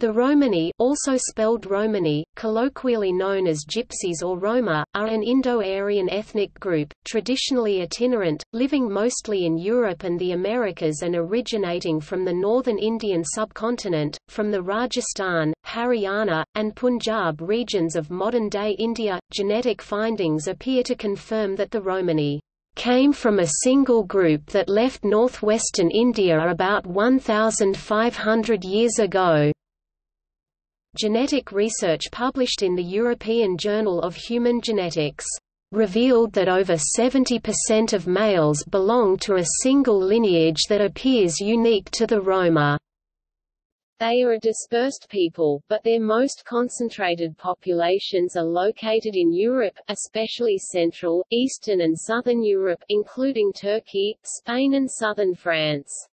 The Romani also spelled Romani, colloquially known as Gypsies or Roma, are an Indo-Aryan ethnic group, traditionally itinerant, living mostly in Europe and the Americas and originating from the northern Indian subcontinent, from the Rajasthan, Haryana, and Punjab regions of modern-day India. Genetic findings appear to confirm that the Romani came from a single group that left northwestern India about 1,500 years ago. Genetic research published in the European Journal of Human Genetics revealed that over 70% of males belong to a single lineage that appears unique to the Roma. They are a dispersed people, but their most concentrated populations are located in Europe, especially Central, Eastern and Southern Europe, including Turkey, Spain and southern France.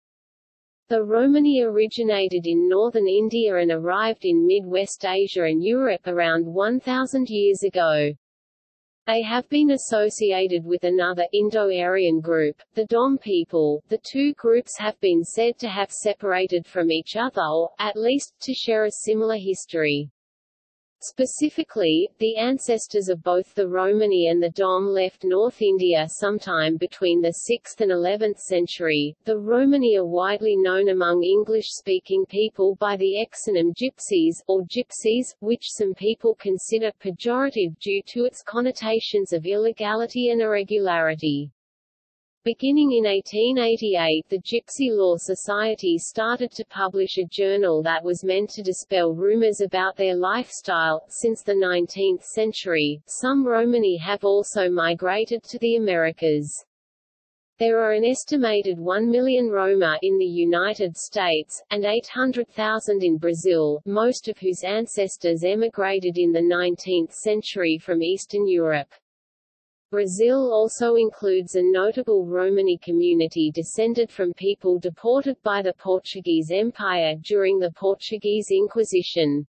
The Romani originated in northern India and arrived in Midwest Asia and Europe around 1,000 years ago. They have been associated with another Indo-Aryan group, the Dom people. The two groups have been said to have separated from each other or, at least, to share a similar history. Specifically, the ancestors of both the Romani and the Dom left North India sometime between the 6th and 11th century. The Romani are widely known among English-speaking people by the exonym gypsies, or gypsies, which some people consider pejorative due to its connotations of illegality and irregularity. Beginning in 1888 the Gypsy Lore Society started to publish a journal that was meant to dispel rumors about their lifestyle. Since the 19th century, some Romani have also migrated to the Americas. There are an estimated 1 million Roma in the United States, and 800,000 in Brazil, most of whose ancestors emigrated in the 19th century from Eastern Europe. Brazil also includes a notable Romani community descended from people deported by the Portuguese Empire during the Portuguese Inquisition.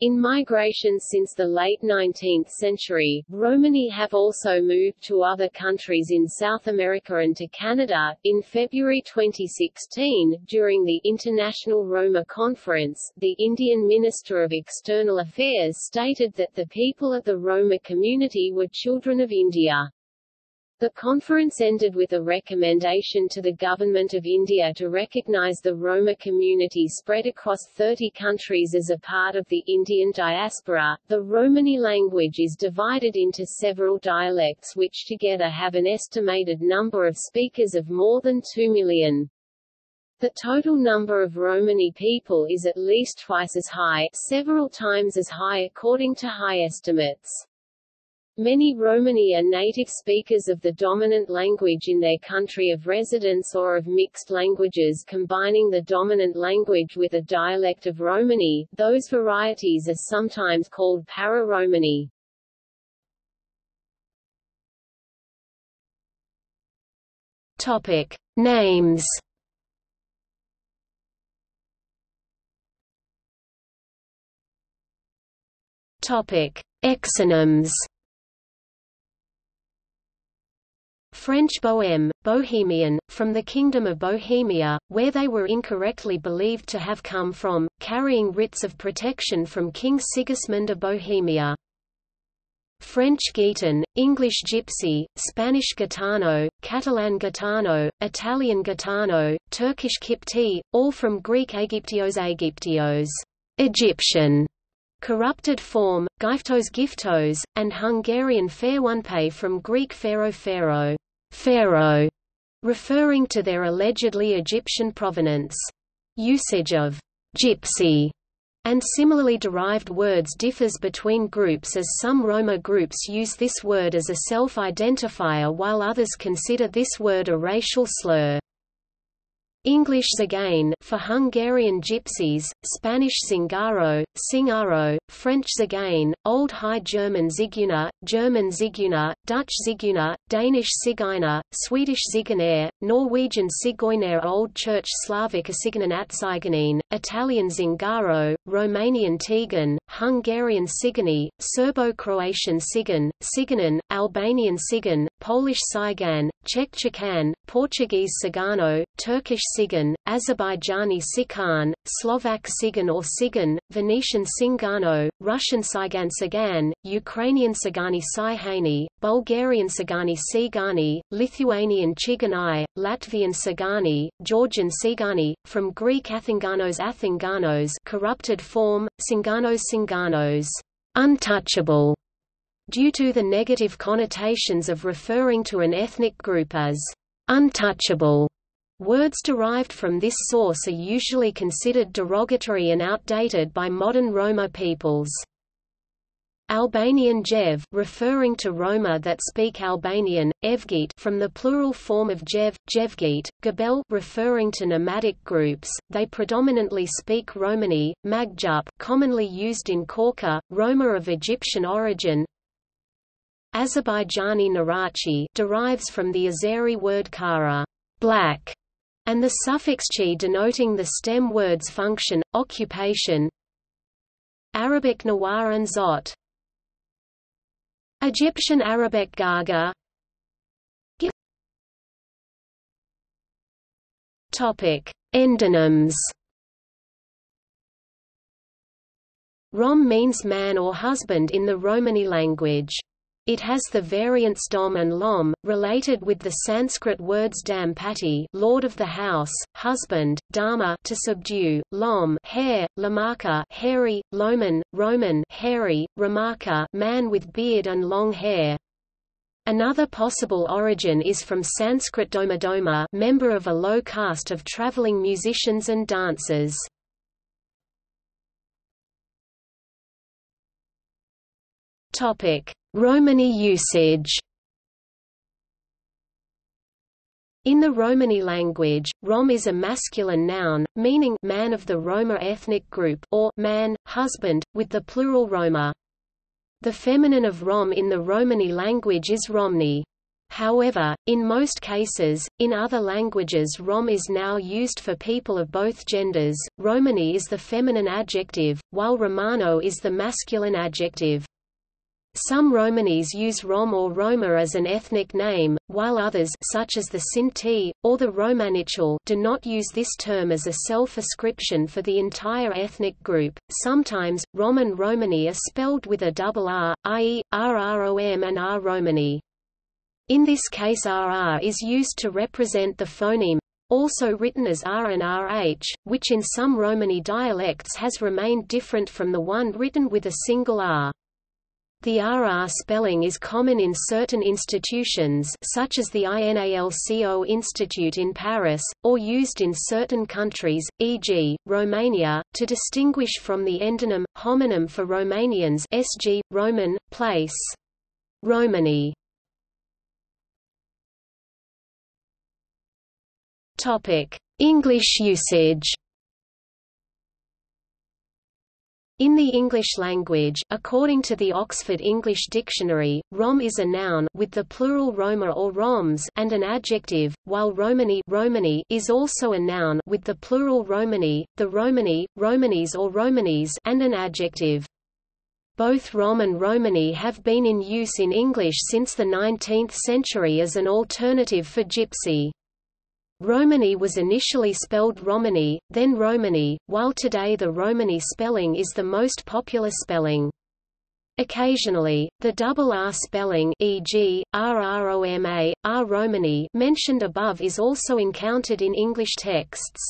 In migration since the late 19th century, Romani have also moved to other countries in South America and to Canada. In February 2016, during the International Roma Conference, the Indian Minister of External Affairs stated that the people of the Roma community were children of India. The conference ended with a recommendation to the Government of India to recognise the Roma community spread across 30 countries as a part of the Indian diaspora. The Romani language is divided into several dialects which together have an estimated number of speakers of more than 2 million. The total number of Romani people is at least twice as high, several times as high according to high estimates. Many Romani are native speakers of the dominant language in their country of residence or of mixed languages combining the dominant language with a dialect of Romani. Those varieties are sometimes called para-Romani. Topic: Names. Topic: Exonyms. French Bohème, Bohemian, from the Kingdom of Bohemia, where they were incorrectly believed to have come from, carrying writs of protection from King Sigismund of Bohemia. French Gitan, English Gypsy, Spanish Gitano, Catalan Gitano, Italian Gitano, Turkish Kipti, all from Greek Aegyptios Aegyptios, Egyptian, corrupted form, Gyftos Giftos, and Hungarian Fairunpe from Greek Pharaoh Pharaoh. Pharaoh, referring to their allegedly Egyptian provenance. Usage of gypsy and similarly derived words differs between groups as some Roma groups use this word as a self-identifier while others consider this word a racial slur. English Zigane for Hungarian Gypsies, Spanish Zingaro, Singaro, French Zigane, Old High German Zigeuner, German Zigeuner, Dutch Zigeuner, Danish Zigeuner, Swedish Zigener, Norwegian Sigeuner Old Church Slavic Atsiganin, Italian Zingaro, Romanian Tigan, Hungarian Sigani, Serbo-Croatian Sigan, Siganin, Albanian Sigan, Polish Sigan, Czech Chikan, Portuguese Cigano, Turkish Sigan, Azerbaijani Sikan, Slovak Sigan or Sigan, Venetian Singano, Russian Sigan Sigan, Ukrainian Sagani Sihani, Bulgarian Sagani Sigani, Lithuanian Chigani, Latvian Sagani, Georgian Sigani, from Greek Athinganos Athinganos corrupted form, Singanos Singanos, untouchable, due to the negative connotations of referring to an ethnic group as untouchable. Words derived from this source are usually considered derogatory and outdated by modern Roma peoples. Albanian Jev referring to Roma that speak Albanian, Evgit from the plural form of Jev, Jevgit, Gabel referring to nomadic groups, they predominantly speak Romani, Magjup commonly used in Korka, Roma of Egyptian origin, Azerbaijani Narachi derives from the Azeri word kara black, and the suffix chi denoting the stem word's function, occupation. Arabic Nawar and Zot Egyptian Arabic Gaga Topic: Endonyms. Rom means man or husband in the Romani language. It has the variants dom and lom, related with the Sanskrit words dampati lord of the house, husband, dharma to subdue, lom hair, lamaka hairy, loman, Roman hairy, ramaka man with beard and long hair. Another possible origin is from Sanskrit domadoma member of a low caste of traveling musicians and dancers. Topic Romani usage In the Romani language, Rom is a masculine noun, meaning man of the Roma ethnic group or man, husband, with the plural Roma. The feminine of Rom in the Romani language is Romni. However, in most cases, in other languages Rom is now used for people of both genders. Romani is the feminine adjective, while Romano is the masculine adjective. Some Romanis use Rom or Roma as an ethnic name, while others such as the Sinti, or the Romanichal do not use this term as a self-ascription for the entire ethnic group. Sometimes, Rom and Romani are spelled with a double R, i.e., RROM and R Romani. In this case RR is used to represent the phoneme, also written as R and RH, which in some Romani dialects has remained different from the one written with a single R. The RR spelling is common in certain institutions such as the INALCO Institute in Paris, or used in certain countries, e.g., Romania, to distinguish from the endonym, homonym for Romanians SG, Roman, place. Romani English usage In the English language, according to the Oxford English Dictionary, Rom is a noun with the plural Roma or Roms and an adjective, while Romani, Romani is also a noun with the plural Romani, the Romani, Romanis or Romanis and an adjective. Both Rom and Romani have been in use in English since the 19th century as an alternative for Gypsy. Romani was initially spelled Romani, then Romani, while today the Romani spelling is the most popular spelling. Occasionally, the double R spelling e.g., RROMA, R Romani mentioned above is also encountered in English texts.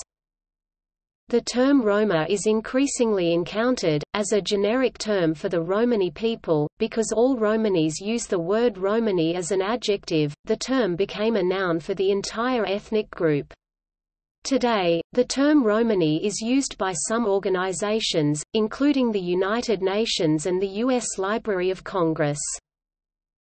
The term Roma is increasingly encountered, as a generic term for the Romani people, because all Romanis use the word Romani as an adjective, the term became a noun for the entire ethnic group. Today, the term Romani is used by some organizations, including the United Nations and the U.S. Library of Congress.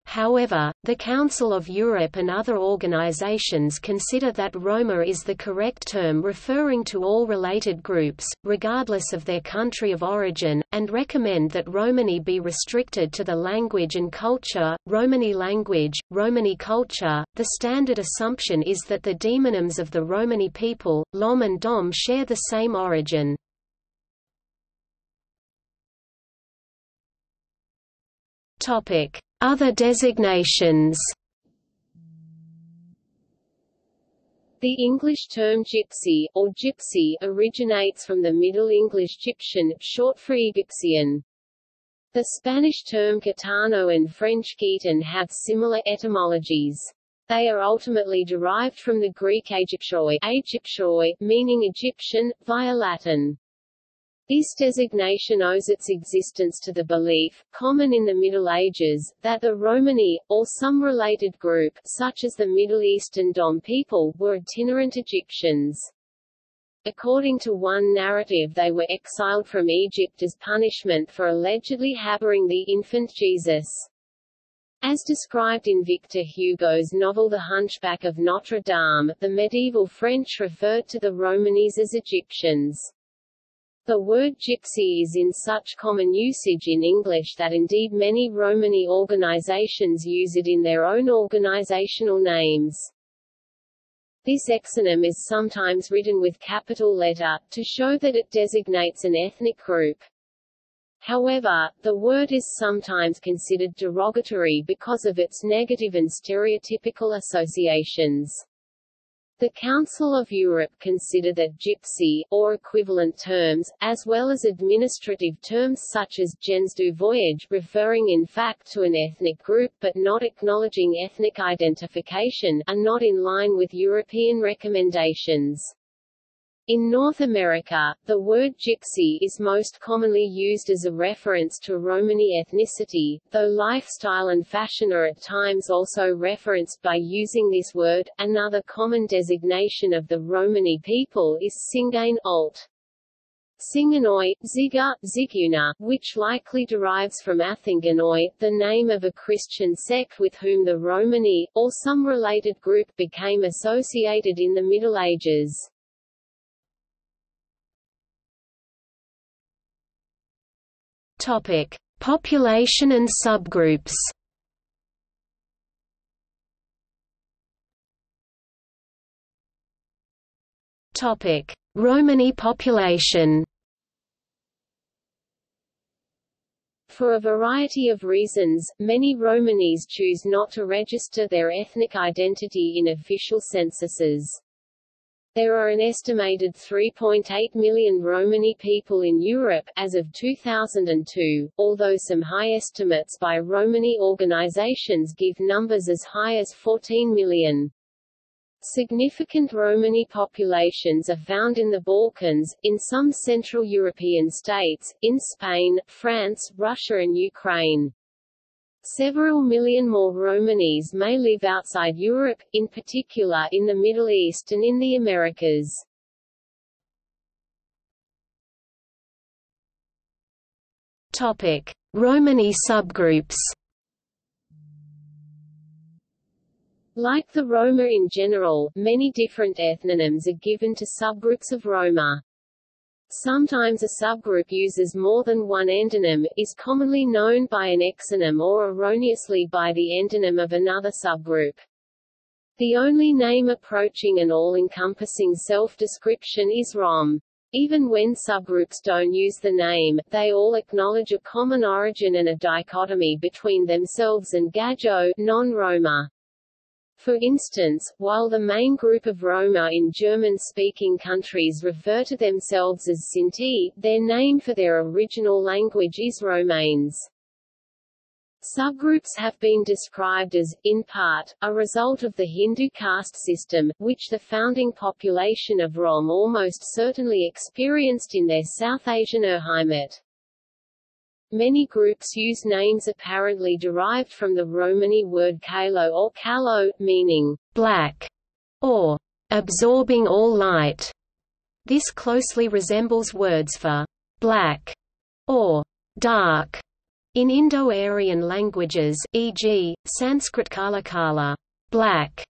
However, the Council of Europe and other organizations consider that Roma is the correct term referring to all related groups, regardless of their country of origin, and recommend that Romani be restricted to the language and culture, Romani language, Romani culture. The standard assumption is that the demonyms of the Romani people, Lom and Dom share the same origin. Topic other designations The English term gypsy, or gypsy, originates from the Middle English Gyptian, short for Egyptian. The Spanish term gitano and French gitan have similar etymologies. They are ultimately derived from the Greek Aegyptioi, meaning Egyptian, via Latin. This designation owes its existence to the belief, common in the Middle Ages, that the Romani, or some related group such as the Middle Eastern Dom people were itinerant Egyptians. According to one narrative they were exiled from Egypt as punishment for allegedly harboring the infant Jesus. As described in Victor Hugo's novel The Hunchback of Notre Dame, the medieval French referred to the Romanis as Egyptians. The word gypsy is in such common usage in English that indeed many Romani organizations use it in their own organizational names. This exonym is sometimes written with capital letter, to show that it designates an ethnic group. However, the word is sometimes considered derogatory because of its negative and stereotypical associations. The Council of Europe consider that gypsy, or equivalent terms, as well as administrative terms such as gens du voyage referring in fact to an ethnic group but not acknowledging ethnic identification, are not in line with European recommendations. In North America, the word gypsy is most commonly used as a reference to Romani ethnicity, though lifestyle and fashion are at times also referenced by using this word. Another common designation of the Romani people is Singain alt. Singanoi, Ziga, Ziguna, which likely derives from Athinganoi, the name of a Christian sect with whom the Romani, or some related group became associated in the Middle Ages. Topic: Population and subgroups. Topic: Romani population. For a variety of reasons, many Romanis choose not to register their ethnic identity in official censuses. There are an estimated 3.8 million Romani people in Europe as of 2002, although some high estimates by Romani organizations give numbers as high as 14 million. Significant Romani populations are found in the Balkans, in some Central European states, in Spain, France, Russia and Ukraine. Several million more Romanis may live outside Europe, in particular in the Middle East and in the Americas. Topic: Romani subgroups. Like the Roma in general, many different ethnonyms are given to subgroups of Roma. Sometimes a subgroup uses more than one endonym, is commonly known by an exonym or erroneously by the endonym of another subgroup. The only name approaching an all-encompassing self-description is Rom. Even when subgroups don't use the name, they all acknowledge a common origin and a dichotomy between themselves and Gajo non-Roma. For instance, while the main group of Roma in German-speaking countries refer to themselves as Sinti, their name for their original language is Romanes. Subgroups have been described as, in part, a result of the Hindu caste system, which the founding population of Rom almost certainly experienced in their South Asian Urheimat. Many groups use names apparently derived from the Romani word kalo or kalo, meaning black, or absorbing all light. This closely resembles words for black or dark in Indo-Aryan languages, e.g., Sanskrit kala kala, black,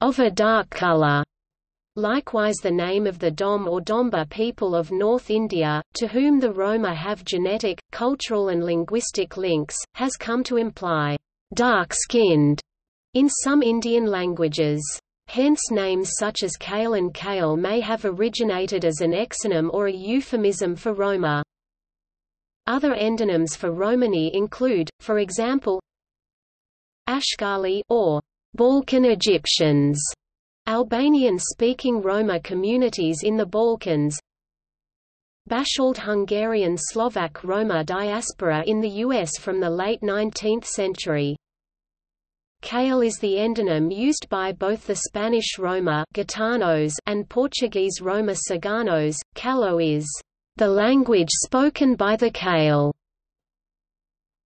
of a dark color, Likewise the name of the Dom or Domba people of North India, to whom the Roma have genetic, cultural and linguistic links, has come to imply, dark-skinned, in some Indian languages. Hence names such as Kale and Kale may have originated as an exonym or a euphemism for Roma. Other endonyms for Romani include, for example, Ashkali or Balkan Egyptians, Albanian-speaking Roma communities in the Balkans Bashald Hungarian Slovak Roma diaspora in the U.S. from the late 19th century. Kale is the endonym used by both the Spanish Roma Gitanos and Portuguese Roma Ciganos. Kalo is the language spoken by the Kale.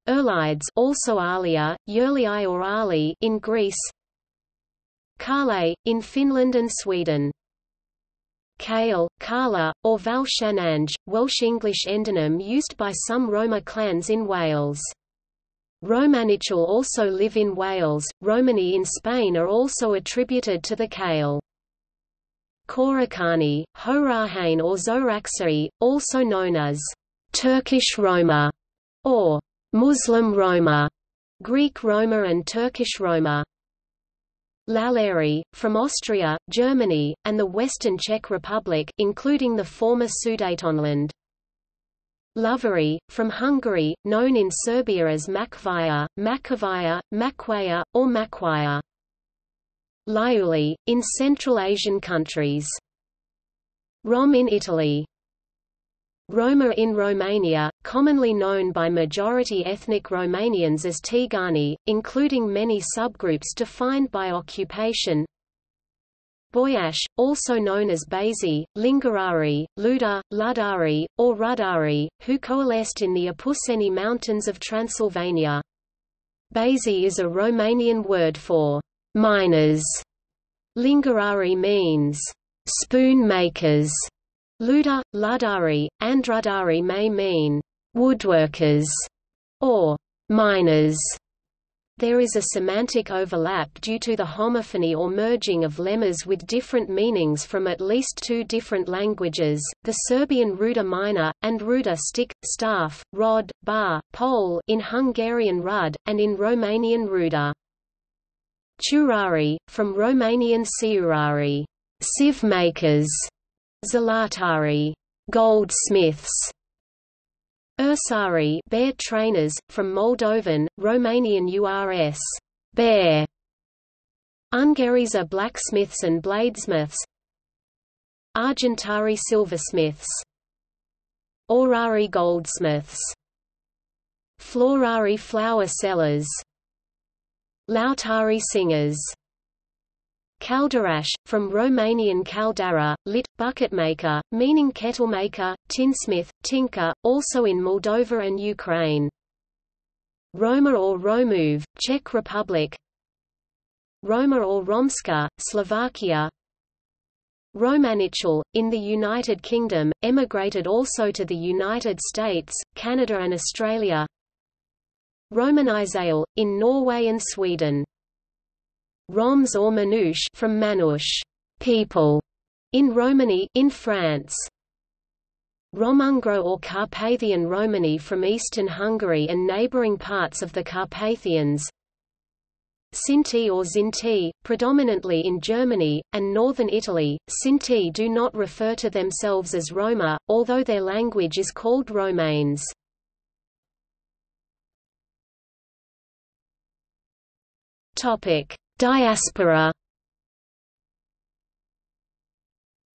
Erlides also Alia, Yerli or Ali in Greece Kale, in Finland and Sweden Kale, Kala, or Valshanange, Welsh English endonym used by some Roma clans in Wales. Romanichal also live in Wales, Romani in Spain are also attributed to the Kale. Korakani, Horahane or Zoraksari, also known as Turkish Roma or Muslim Roma, Greek Roma and Turkish Roma. Laleri, from Austria, Germany, and the Western Czech Republic, including the former Sudetenland. Lovari, from Hungary, known in Serbia as Makvaya, Makavaya, Makwaya, or Makwaya. Liuli, in Central Asian countries. Rom in Italy Roma in Romania, commonly known by majority ethnic Romanians as Tigani, including many subgroups defined by occupation. Boyash, also known as Bazi, Lingurari, Luda, Ludari, or Rudari, who coalesced in the Apuseni Mountains of Transylvania. Bazi is a Romanian word for miners. Lingarari means spoon makers Luda, Ludari, and Rudari may mean woodworkers or miners. There is a semantic overlap due to the homophony or merging of lemmas with different meanings from at least two different languages, the Serbian ruda miner, and ruda stick, staff, rod, bar, pole in Hungarian rud, and in Romanian ruda. Churari, from Romanian siurari, sieve makers, Zalatari goldsmiths, Ursari bear trainers, from Moldovan, Romanian URS bear, Ungariza blacksmiths and bladesmiths, Argentari silversmiths, Orari goldsmiths, Florari flower sellers, Lautari singers Calderash, from Romanian caldara, lit, bucketmaker, meaning kettlemaker, tinsmith, tinker, also in Moldova and Ukraine. Roma or Romuv, Czech Republic. Roma or Romska, Slovakia. Romanichal, in the United Kingdom, emigrated also to the United States, Canada and Australia. Romanizale, in Norway and Sweden Roms or Manouche from Manouche, people, in Romani in France. Romungro or Carpathian Romani from eastern Hungary and neighboring parts of the Carpathians. Sinti or Zinti, predominantly in Germany, and northern Italy, Sinti do not refer to themselves as Roma, although their language is called Romanes. Diaspora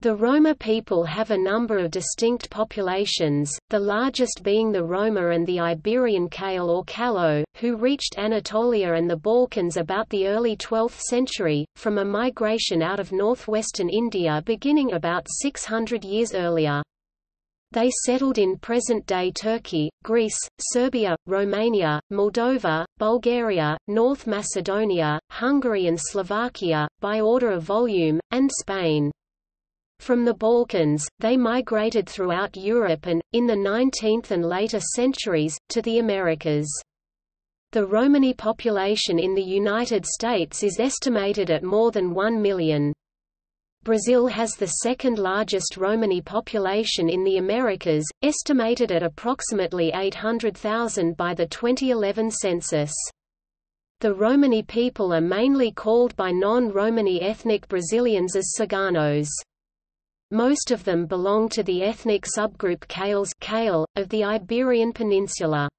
The Roma people have a number of distinct populations, the largest being the Roma and the Iberian Kale or Kalo, who reached Anatolia and the Balkans about the early 12th century, from a migration out of northwestern India beginning about 600 years earlier. They settled in present-day Turkey, Greece, Serbia, Romania, Moldova, Bulgaria, North Macedonia, Hungary and Slovakia, by order of volume, and Spain. From the Balkans, they migrated throughout Europe and, in the 19th and later centuries, to the Americas. The Romani population in the United States is estimated at more than 1 million. Brazil has the second largest Romani population in the Americas, estimated at approximately 800,000 by the 2011 census. The Romani people are mainly called by non-Romani ethnic Brazilians as Ciganos. Most of them belong to the ethnic subgroup Kale, of the Iberian Peninsula.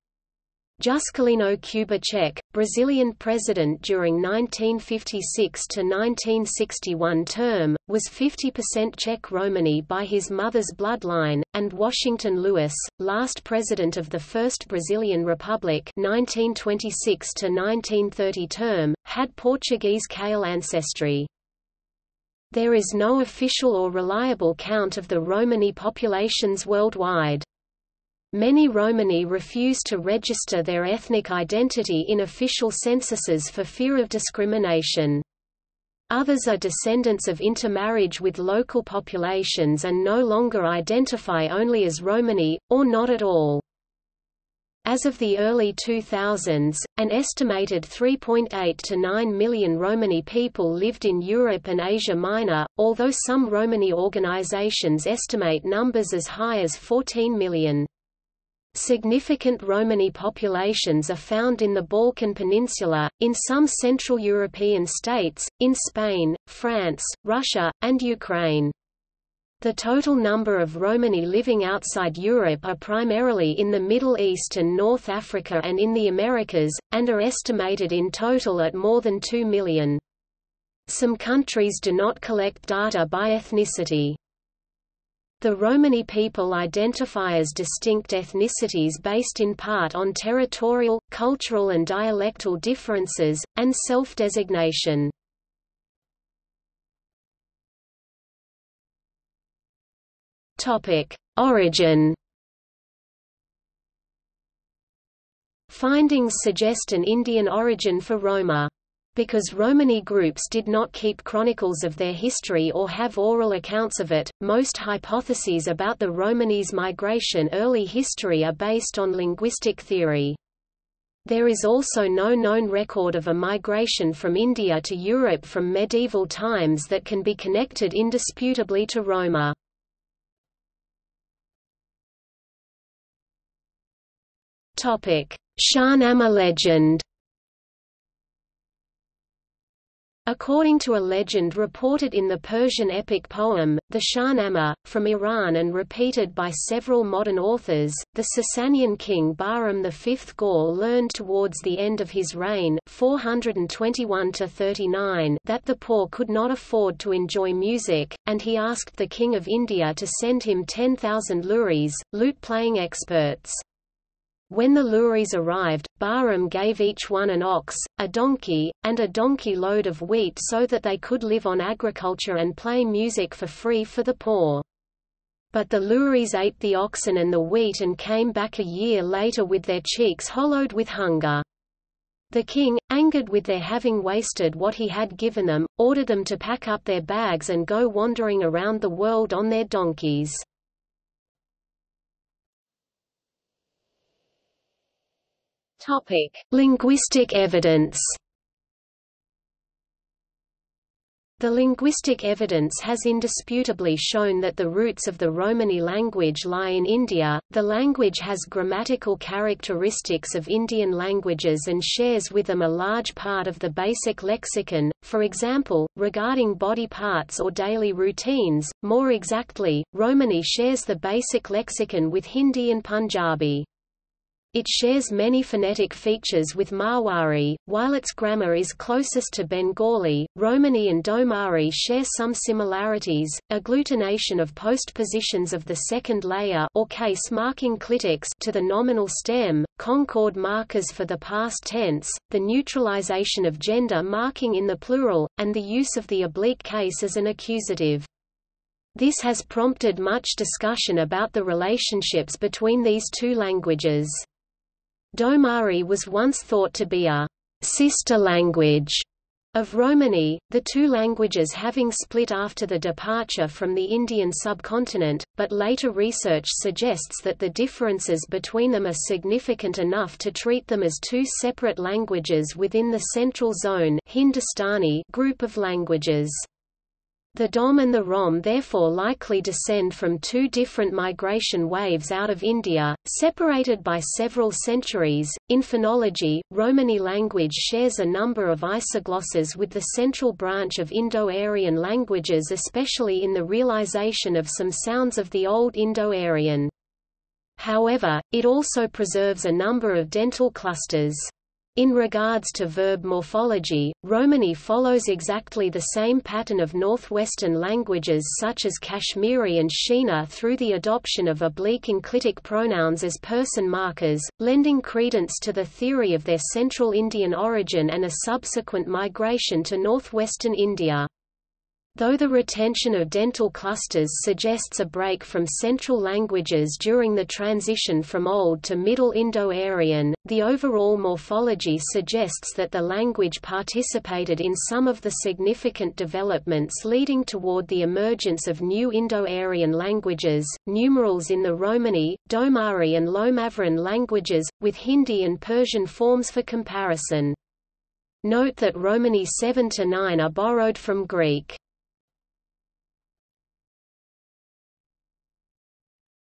Juscelino Kubitschek, Brazilian president during 1956–1961 term, was 50% Czech Romani by his mother's bloodline, and Washington Luís, last president of the First Brazilian Republic 1926–1930 term, had Portuguese Kale ancestry. There is no official or reliable count of the Romani populations worldwide. Many Romani refuse to register their ethnic identity in official censuses for fear of discrimination. Others are descendants of intermarriage with local populations and no longer identify only as Romani, or not at all. As of the early 2000s, an estimated 3.8 to 9 million Romani people lived in Europe and Asia Minor, although some Romani organizations estimate numbers as high as 14 million. Significant Romani populations are found in the Balkan Peninsula, in some Central European states, in Spain, France, Russia, and Ukraine. The total number of Romani living outside Europe are primarily in the Middle East and North Africa and in the Americas, and are estimated in total at more than 2 million. Some countries do not collect data by ethnicity. The Romani people identify as distinct ethnicities based in part on territorial, cultural and dialectal differences, and self-designation. Origin Findings suggest an Indian origin for Roma. Because Romani groups did not keep chronicles of their history or have oral accounts of it, most hypotheses about the Romani's migration early history are based on linguistic theory. There is also no known record of a migration from India to Europe from medieval times that can be connected indisputably to Roma. Shahnameh legend According to a legend reported in the Persian epic poem, the Shahnameh, from Iran and repeated by several modern authors, the Sasanian king Bahram V Ghor learned towards the end of his reign 421 that the poor could not afford to enjoy music, and he asked the king of India to send him 10,000 luris, lute-playing experts. When the Luris arrived, Bahram gave each one an ox, a donkey, and a donkey load of wheat so that they could live on agriculture and play music for free for the poor. But the Luris ate the oxen and the wheat and came back a year later with their cheeks hollowed with hunger. The king, angered with their having wasted what he had given them, ordered them to pack up their bags and go wandering around the world on their donkeys. Topic: Linguistic evidence. The linguistic evidence has indisputably shown that the roots of the Romani language lie in India. The language has grammatical characteristics of Indian languages and shares with them a large part of the basic lexicon, for example, regarding body parts or daily routines. More exactly, Romani shares the basic lexicon with Hindi and Punjabi. It shares many phonetic features with Marwari, while its grammar is closest to Bengali. Romani and Domari share some similarities, agglutination of postpositions of the second layer or case marking clitics to the nominal stem, concord markers for the past tense, the neutralization of gender marking in the plural, and the use of the oblique case as an accusative. This has prompted much discussion about the relationships between these two languages. Domari was once thought to be a sister language of Romani, the two languages having split after the departure from the Indian subcontinent, but later research suggests that the differences between them are significant enough to treat them as two separate languages within the Central Zone Hindustani group of languages. The Dom and the Rom therefore likely descend from two different migration waves out of India, separated by several centuries. In phonology, Romani language shares a number of isoglosses with the central branch of Indo-Aryan languages especially in the realization of some sounds of the Old Indo-Aryan. However, it also preserves a number of dental clusters. In regards to verb morphology, Romani follows exactly the same pattern of northwestern languages such as Kashmiri and Shina through the adoption of oblique enclitic pronouns as person markers, lending credence to the theory of their Central Indian origin and a subsequent migration to northwestern India. Though the retention of dental clusters suggests a break from central languages during the transition from Old to Middle Indo-Aryan, the overall morphology suggests that the language participated in some of the significant developments leading toward the emergence of new Indo-Aryan languages, numerals in the Romani, Domari and Lomavren languages, with Hindi and Persian forms for comparison. Note that Romani 7–9 are borrowed from Greek.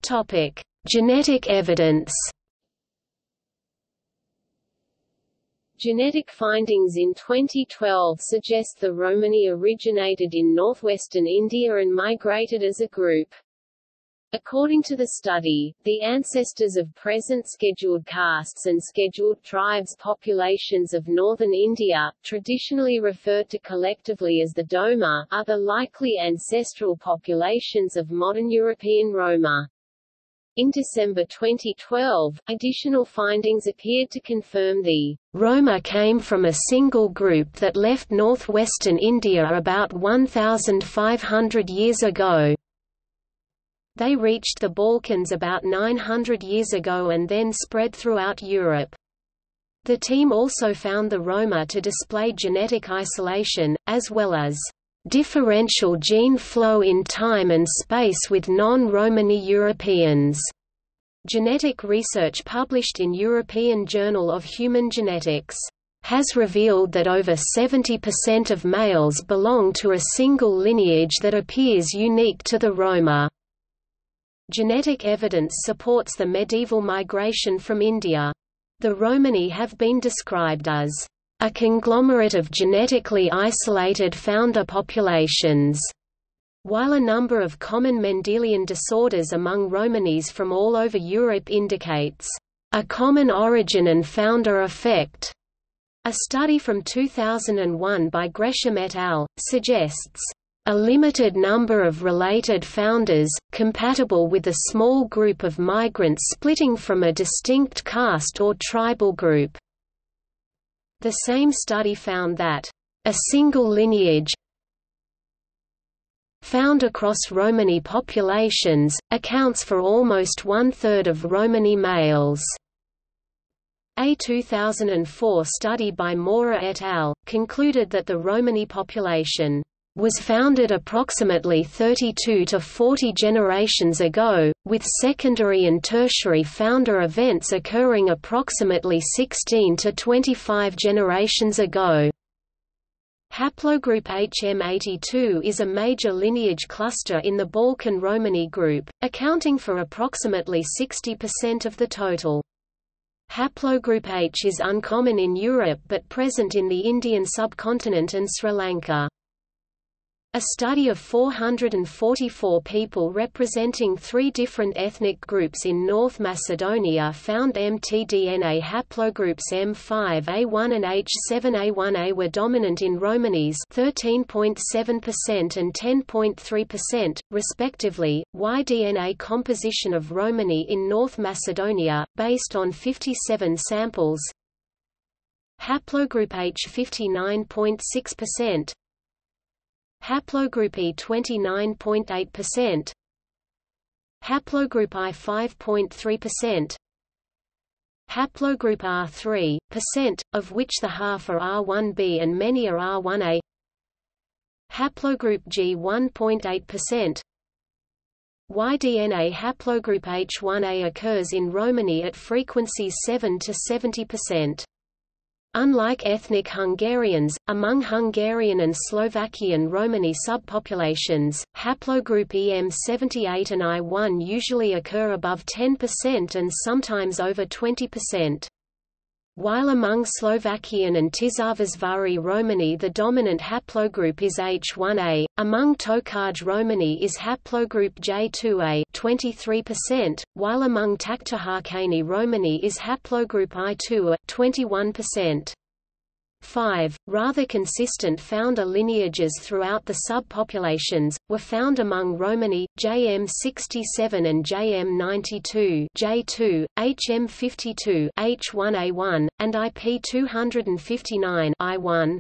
Topic: Genetic evidence. Genetic findings in 2012 suggest the Romani originated in northwestern India and migrated as a group. According to the study, the ancestors of present scheduled castes and scheduled tribes populations of northern India, traditionally referred to collectively as the Doma, are the likely ancestral populations of modern European Roma. In December 2012, additional findings appeared to confirm the Roma came from a single group that left northwestern India about 1,500 years ago. They reached the Balkans about 900 years ago and then spread throughout Europe. The team also found the Roma to display genetic isolation, as well as differential gene flow in time and space with non-Romani Europeans. Genetic research published in European Journal of Human Genetics has revealed that over 70% of males belong to a single lineage that appears unique to the Roma. Genetic evidence supports the medieval migration from India. The Romani have been described as a conglomerate of genetically isolated founder populations. While a number of common Mendelian disorders among Romanis from all over Europe indicates a common origin and founder effect, a study from 2001 by Gresham et al. suggests a limited number of related founders, compatible with a small group of migrants splitting from a distinct caste or tribal group. The same study found that a single lineage found across Romani populations, accounts for almost one-third of Romani males. A 2004 study by Morar et al. concluded that the Romani population was founded approximately 32 to 40 generations ago, with secondary and tertiary founder events occurring approximately 16 to 25 generations ago. Haplogroup HM82 is a major lineage cluster in the Balkan Romani group, accounting for approximately 60% of the total. Haplogroup H is uncommon in Europe but present in the Indian subcontinent and Sri Lanka. A study of 444 people representing three different ethnic groups in North Macedonia found mtDNA haplogroups M5A1 and H7A1A were dominant in Romanis 13.7% and 10.3%, respectively. Y DNA composition of Romani in North Macedonia, based on 57 samples, Haplogroup H 59.6%, Haplogroup E 29.8%, Haplogroup I 5.3%, Haplogroup R 3%, of which the half are R1b and many are R1a. Haplogroup G 1.8%. Y-DNA haplogroup H1a occurs in Romani at frequencies 7 to 70%. Unlike ethnic Hungarians, among Hungarian and Slovakian Romani subpopulations, haplogroup EM78 and I1 usually occur above 10% and sometimes over 20%. While among Slovakian and Tiszavasvari Romani the dominant haplogroup is H1A, among Tokaj Romani is haplogroup J2A 23%, while among Taktaharkány Romani is haplogroup I2A 21%. 5. Rather consistent founder lineages throughout the subpopulations, were found among Romani, JM67 and JM92 J2, HM52 H1A1, and IP259 I1.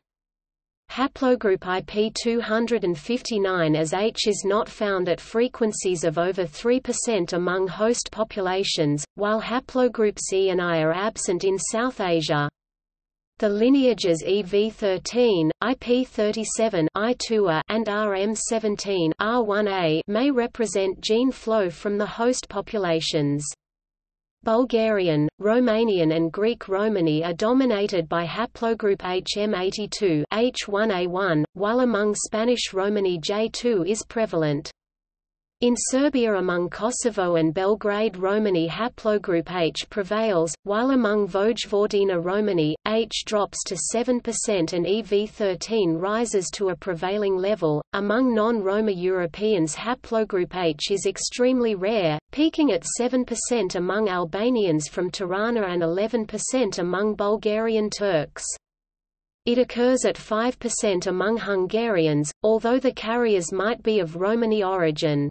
Haplogroup IP259 as H is not found at frequencies of over 3% among host populations, while haplogroups E and I are absent in South Asia. The lineages EV13, IP37 I2A and RM17 R1A may represent gene flow from the host populations. Bulgarian, Romanian and Greek Romani are dominated by haplogroup HM82 H1A1, while among Spanish Romani J2 is prevalent. In Serbia among Kosovo and Belgrade Romani haplogroup H prevails, while among Vojvodina Romani, H drops to 7% and EV13 rises to a prevailing level. Among non-Roma Europeans haplogroup H is extremely rare, peaking at 7% among Albanians from Tirana and 11% among Bulgarian Turks. It occurs at 5% among Hungarians, although the carriers might be of Romani origin.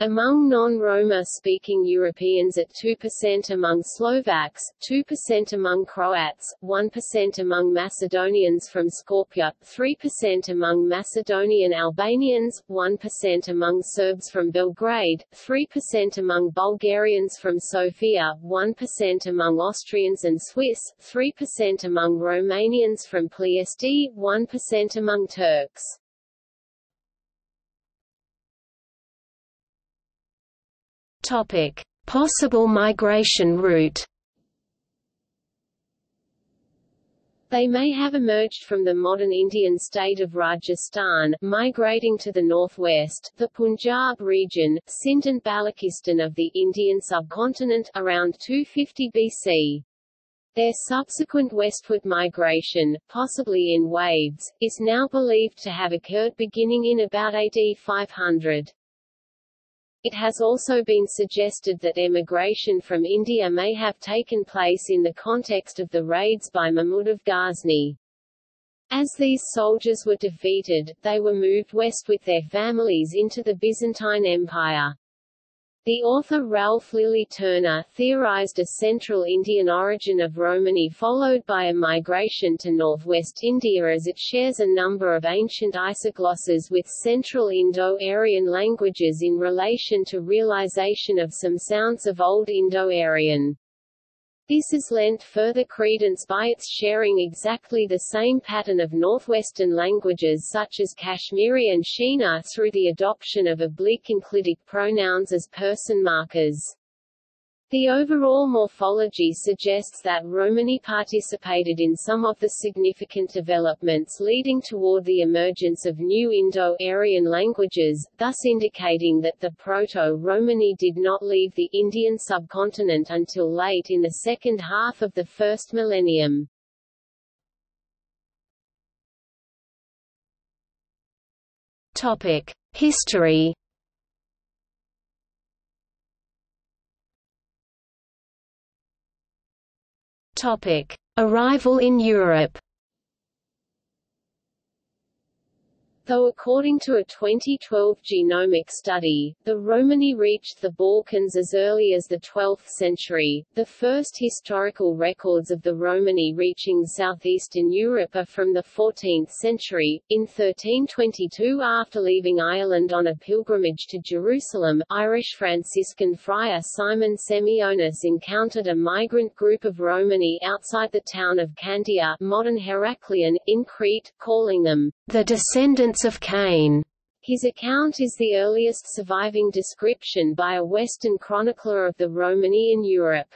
Among non-Roma-speaking Europeans at 2% among Slovaks, 2% among Croats, 1% among Macedonians from Skopje, 3% among Macedonian Albanians, 1% among Serbs from Belgrade, 3% among Bulgarians from Sofia, 1% among Austrians and Swiss, 3% among Romanians from Ploiești, 1% among Turks. Topic: Possible migration route. They may have emerged from the modern Indian state of Rajasthan, migrating to the northwest, the Punjab region, Sindh and Balochistan of the Indian subcontinent, around 250 BC. Their subsequent westward migration, possibly in waves, is now believed to have occurred beginning in about AD 500. It has also been suggested that emigration from India may have taken place in the context of the raids by Mahmud of Ghazni. As these soldiers were defeated, they were moved west with their families into the Byzantine Empire. The author Ralph Lilley Turner theorized a central Indian origin of Romani followed by a migration to northwest India as it shares a number of ancient isoglosses with Central Indo-Aryan languages in relation to realization of some sounds of Old Indo-Aryan. This is lent further credence by its sharing exactly the same pattern of Northwestern languages such as Kashmiri and Shina through the adoption of oblique enclitic pronouns as person markers. The overall morphology suggests that Romani participated in some of the significant developments leading toward the emergence of new Indo-Aryan languages, thus indicating that the Proto-Romani did not leave the Indian subcontinent until late in the second half of the first millennium. Topic: History Topic: Arrival in Europe. Though according to a 2012 genomic study, the Romani reached the Balkans as early as the 12th century, the first historical records of the Romani reaching southeastern Europe are from the 14th century. In 1322 after leaving Ireland on a pilgrimage to Jerusalem, Irish Franciscan friar Simon Simeonis encountered a migrant group of Romani outside the town of Candia modern Heraklion, in Crete, calling them the descendants of Cain. His account is the earliest surviving description by a Western chronicler of the Romani in Europe.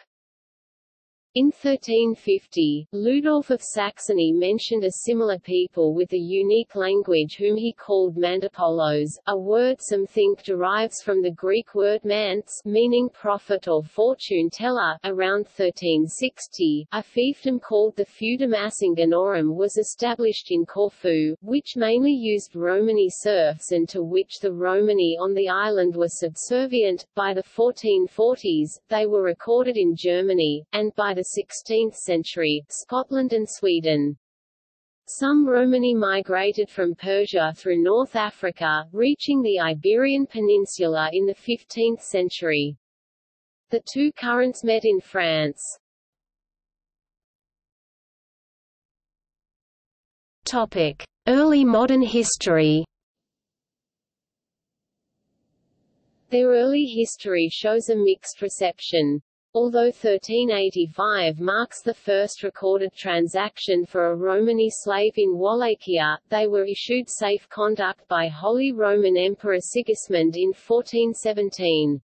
In 1350, Ludolf of Saxony mentioned a similar people with a unique language whom he called Mandapolos, a word some think derives from the Greek word mantes meaning prophet or fortune teller. Around 1360, a fiefdom called the Feudum Acinganorum was established in Corfu, which mainly used Romany serfs and to which the Romani on the island were subservient. By the 1440s, they were recorded in Germany, and by the 16th century, Scotland and Sweden. Some Romani migrated from Persia through North Africa, reaching the Iberian Peninsula in the 15th century. The two currents met in France. Topic: Early modern history. Their early history shows a mixed reception. Although 1385 marks the first recorded transaction for a Romani slave in Wallachia, they were issued safe conduct by Holy Roman Emperor Sigismund in 1417.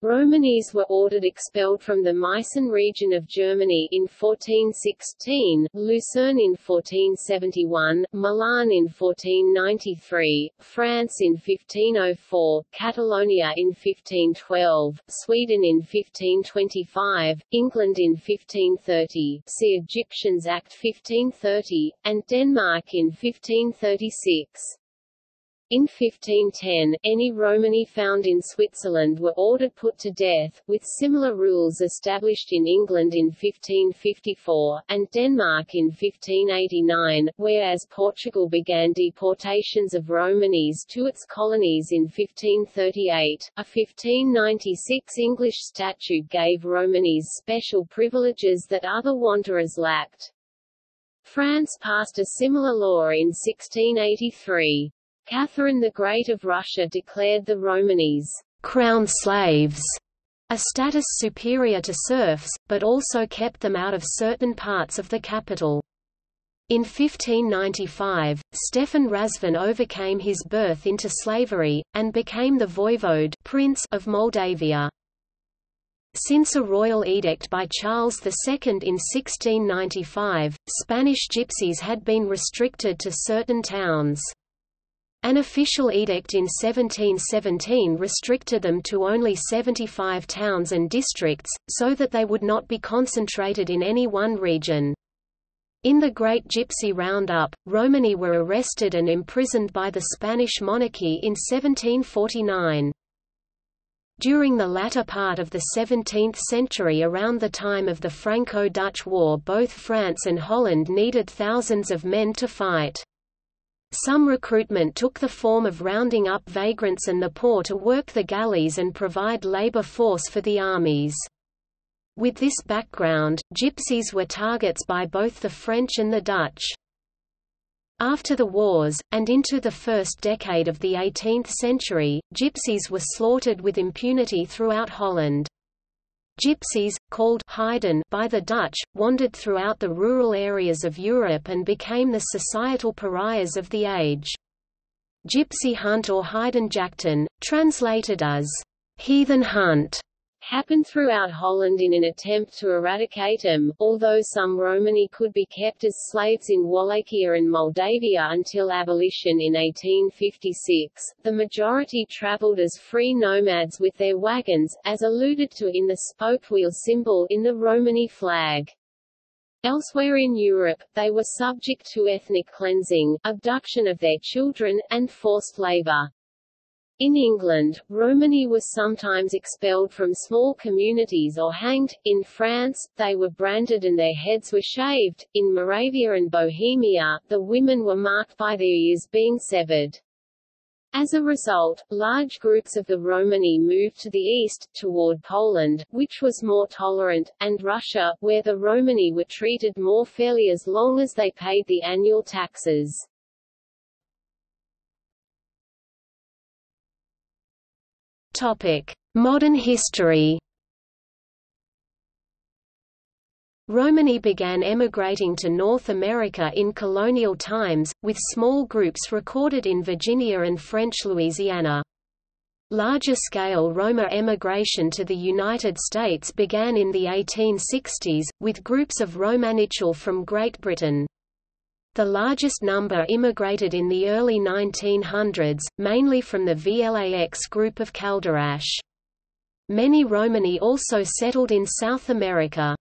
Romanis were ordered expelled from the Meissen region of Germany in 1416, Lucerne in 1471, Milan in 1493, France in 1504, Catalonia in 1512, Sweden in 1525, England in 1530 see Egyptians Act 1530, and Denmark in 1536. In 1510, any Romani found in Switzerland were ordered put to death, with similar rules established in England in 1554, and Denmark in 1589, whereas Portugal began deportations of Romanis to its colonies in 1538. A 1596 English statute gave Romanis special privileges that other wanderers lacked. France passed a similar law in 1683. Catherine the Great of Russia declared the Romanis crown slaves, a status superior to serfs, but also kept them out of certain parts of the capital. In 1595, Stefan Razvan overcame his birth into slavery, and became the voivode prince of Moldavia. Since a royal edict by Charles II in 1695, Spanish gypsies had been restricted to certain towns. An official edict in 1717 restricted them to only 75 towns and districts, so that they would not be concentrated in any one region. In the Great Gypsy Roundup, Romani were arrested and imprisoned by the Spanish monarchy in 1749. During the latter part of the 17th century around the time of the Franco-Dutch War both France and Holland needed thousands of men to fight. Some recruitment took the form of rounding up vagrants and the poor to work the galleys and provide labor force for the armies. With this background, gypsies were targets by both the French and the Dutch. After the wars, and into the first decade of the 18th century, gypsies were slaughtered with impunity throughout Holland. Gypsies, called Heiden by the Dutch, wandered throughout the rural areas of Europe and became the societal pariahs of the age. Gypsy hunt or Heidenjachten, translated as heathen hunt, happened throughout Holland in an attempt to eradicate them, although some Romani could be kept as slaves in Wallachia and Moldavia until abolition in 1856. The majority traveled as free nomads with their wagons, as alluded to in the spokewheel symbol in the Romani flag. Elsewhere in Europe, they were subject to ethnic cleansing, abduction of their children, and forced labor. In England, Romani was sometimes expelled from small communities or hanged. In France, they were branded and their heads were shaved. In Moravia and Bohemia, the women were marked by their ears being severed. As a result, large groups of the Romani moved to the east, toward Poland, which was more tolerant, and Russia, where the Romani were treated more fairly as long as they paid the annual taxes. Modern history. Romani began emigrating to North America in colonial times, with small groups recorded in Virginia and French Louisiana. Larger-scale Roma emigration to the United States began in the 1860s, with groups of Romanichal from Great Britain. The largest number immigrated in the early 1900s, mainly from the VLAX group of Kalderash. Many Romani also settled in South America.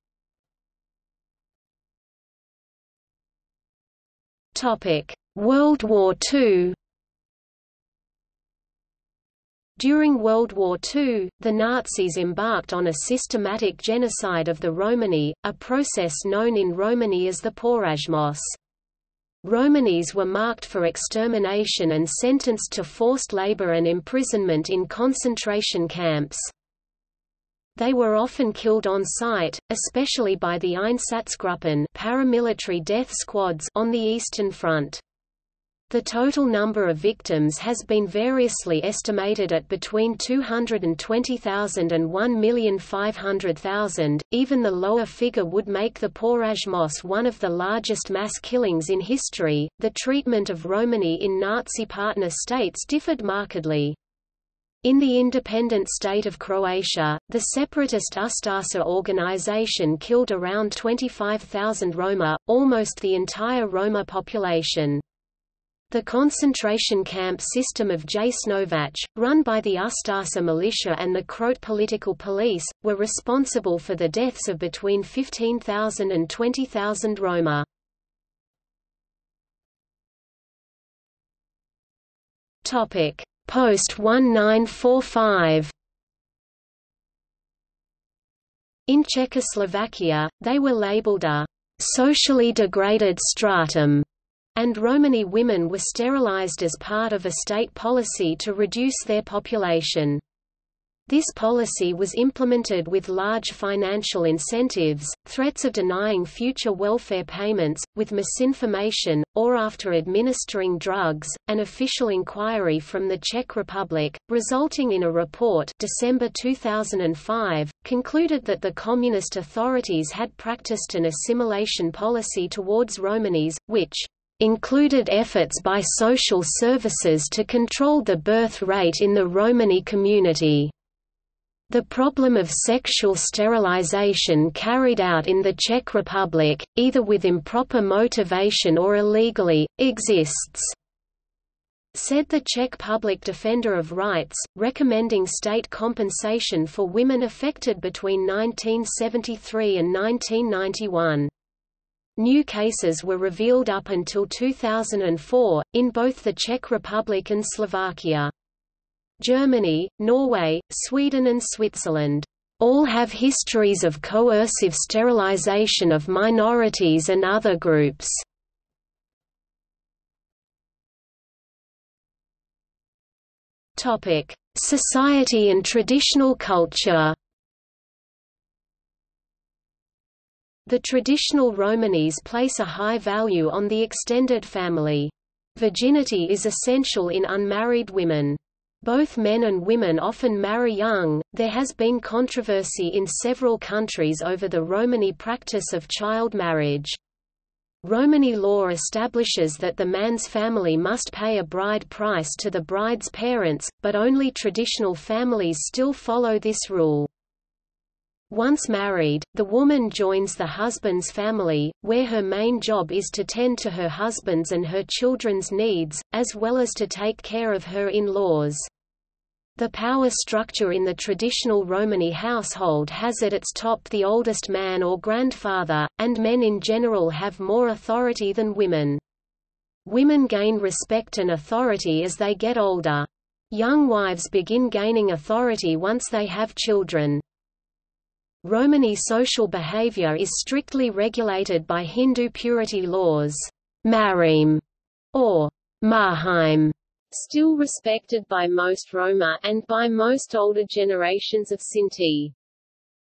World War II During World War II, the Nazis embarked on a systematic genocide of the Romani, a process known in Romani as the Porajmos. Romanis were marked for extermination and sentenced to forced labor and imprisonment in concentration camps. They were often killed on site, especially by the Einsatzgruppen paramilitary death squads on the Eastern Front. The total number of victims has been variously estimated at between 220,000 and 1,500,000. Even the lower figure would make the Porajmos one of the largest mass killings in history. The treatment of Romani in Nazi partner states differed markedly. In the independent state of Croatia, the separatist Ustaša organization killed around 25,000 Roma, almost the entire Roma population. The concentration camp system of Jasenovac, run by the Ustaša militia and the Croat political police, were responsible for the deaths of between 15,000 and 20,000 Roma. Post-1945 In Czechoslovakia, they were labeled a «socially degraded stratum» and Romani women were sterilized as part of a state policy to reduce their population. This policy was implemented with large financial incentives, threats of denying future welfare payments, with misinformation, or after administering drugs. An official inquiry from the Czech Republic, resulting in a report December 2005, concluded that the communist authorities had practiced an assimilation policy towards Romanis, which included efforts by social services to control the birth rate in the Romani community. The problem of sexual sterilization carried out in the Czech Republic, either with improper motivation or illegally, exists said the Czech public defender of rights, recommending state compensation for women affected between 1973 and 1991. New cases were revealed up until 2004, in both the Czech Republic and Slovakia. Germany, Norway, Sweden and Switzerland all have histories of coercive sterilization of minorities and other groups. Society and traditional culture The traditional Romanis place a high value on the extended family. Virginity is essential in unmarried women. Both men and women often marry young. There has been controversy in several countries over the Romani practice of child marriage. Romani law establishes that the man's family must pay a bride price to the bride's parents, but only traditional families still follow this rule. Once married, the woman joins the husband's family, where her main job is to tend to her husband's and her children's needs, as well as to take care of her in-laws. The power structure in the traditional Romani household has at its top the oldest man or grandfather, and men in general have more authority than women. Women gain respect and authority as they get older. Young wives begin gaining authority once they have children. Romani social behavior is strictly regulated by Hindu purity laws, Marime, or Marhime, still respected by most Roma, and by most older generations of Sinti.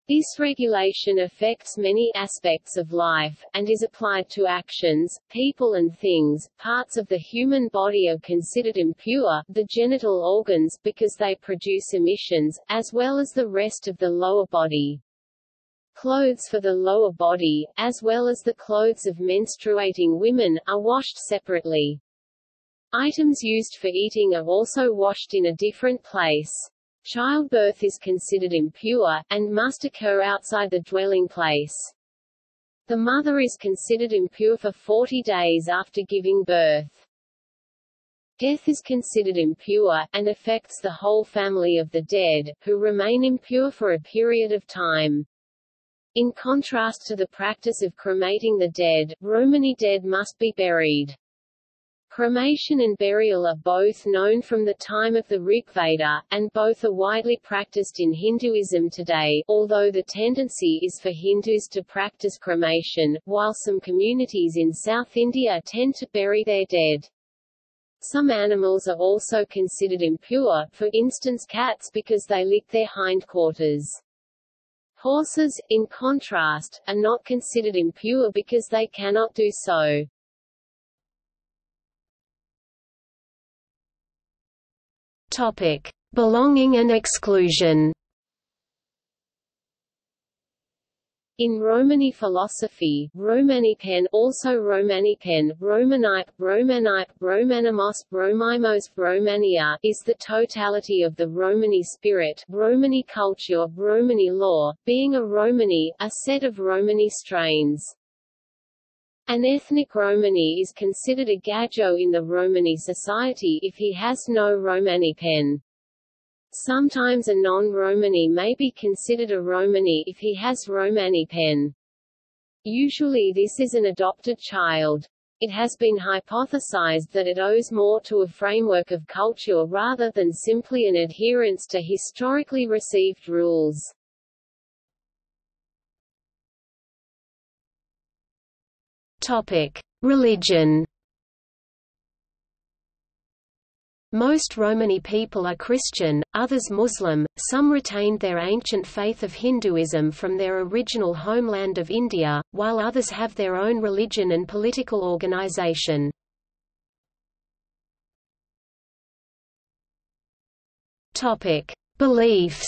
This regulation affects many aspects of life, and is applied to actions, people and things. Parts of the human body are considered impure, the genital organs, because they produce emissions, as well as the rest of the lower body. Clothes for the lower body, as well as the clothes of menstruating women, are washed separately. Items used for eating are also washed in a different place. Childbirth is considered impure, and must occur outside the dwelling place. The mother is considered impure for 40 days after giving birth. Death is considered impure, and affects the whole family of the dead, who remain impure for a period of time. In contrast to the practice of cremating the dead, Romani dead must be buried. Cremation and burial are both known from the time of the Rig Veda, and both are widely practiced in Hinduism today, although the tendency is for Hindus to practice cremation, while some communities in South India tend to bury their dead. Some animals are also considered impure, for instance cats because they lick their hindquarters. Horses, in contrast, are not considered impure because they cannot do so. Topic: Belonging and exclusion. In Romani philosophy, Romanipen also Romanipen, Romanipe, Romanipe, Romanimos, Romimos, Romania is the totality of the Romani spirit, Romani culture, Romani law, being a Romani, a set of Romani strains. An ethnic Romani is considered a Gajo in the Romani society if he has no Romanipen. Sometimes a non-Romani may be considered a Romani if he has Romanipen. Usually this is an adopted child. It has been hypothesized that it owes more to a framework of culture rather than simply an adherence to historically received rules. Topic: Religion Most Romani people are Christian, others Muslim, some retained their ancient faith of Hinduism from their original homeland of India, while others have their own religion and political organization. Beliefs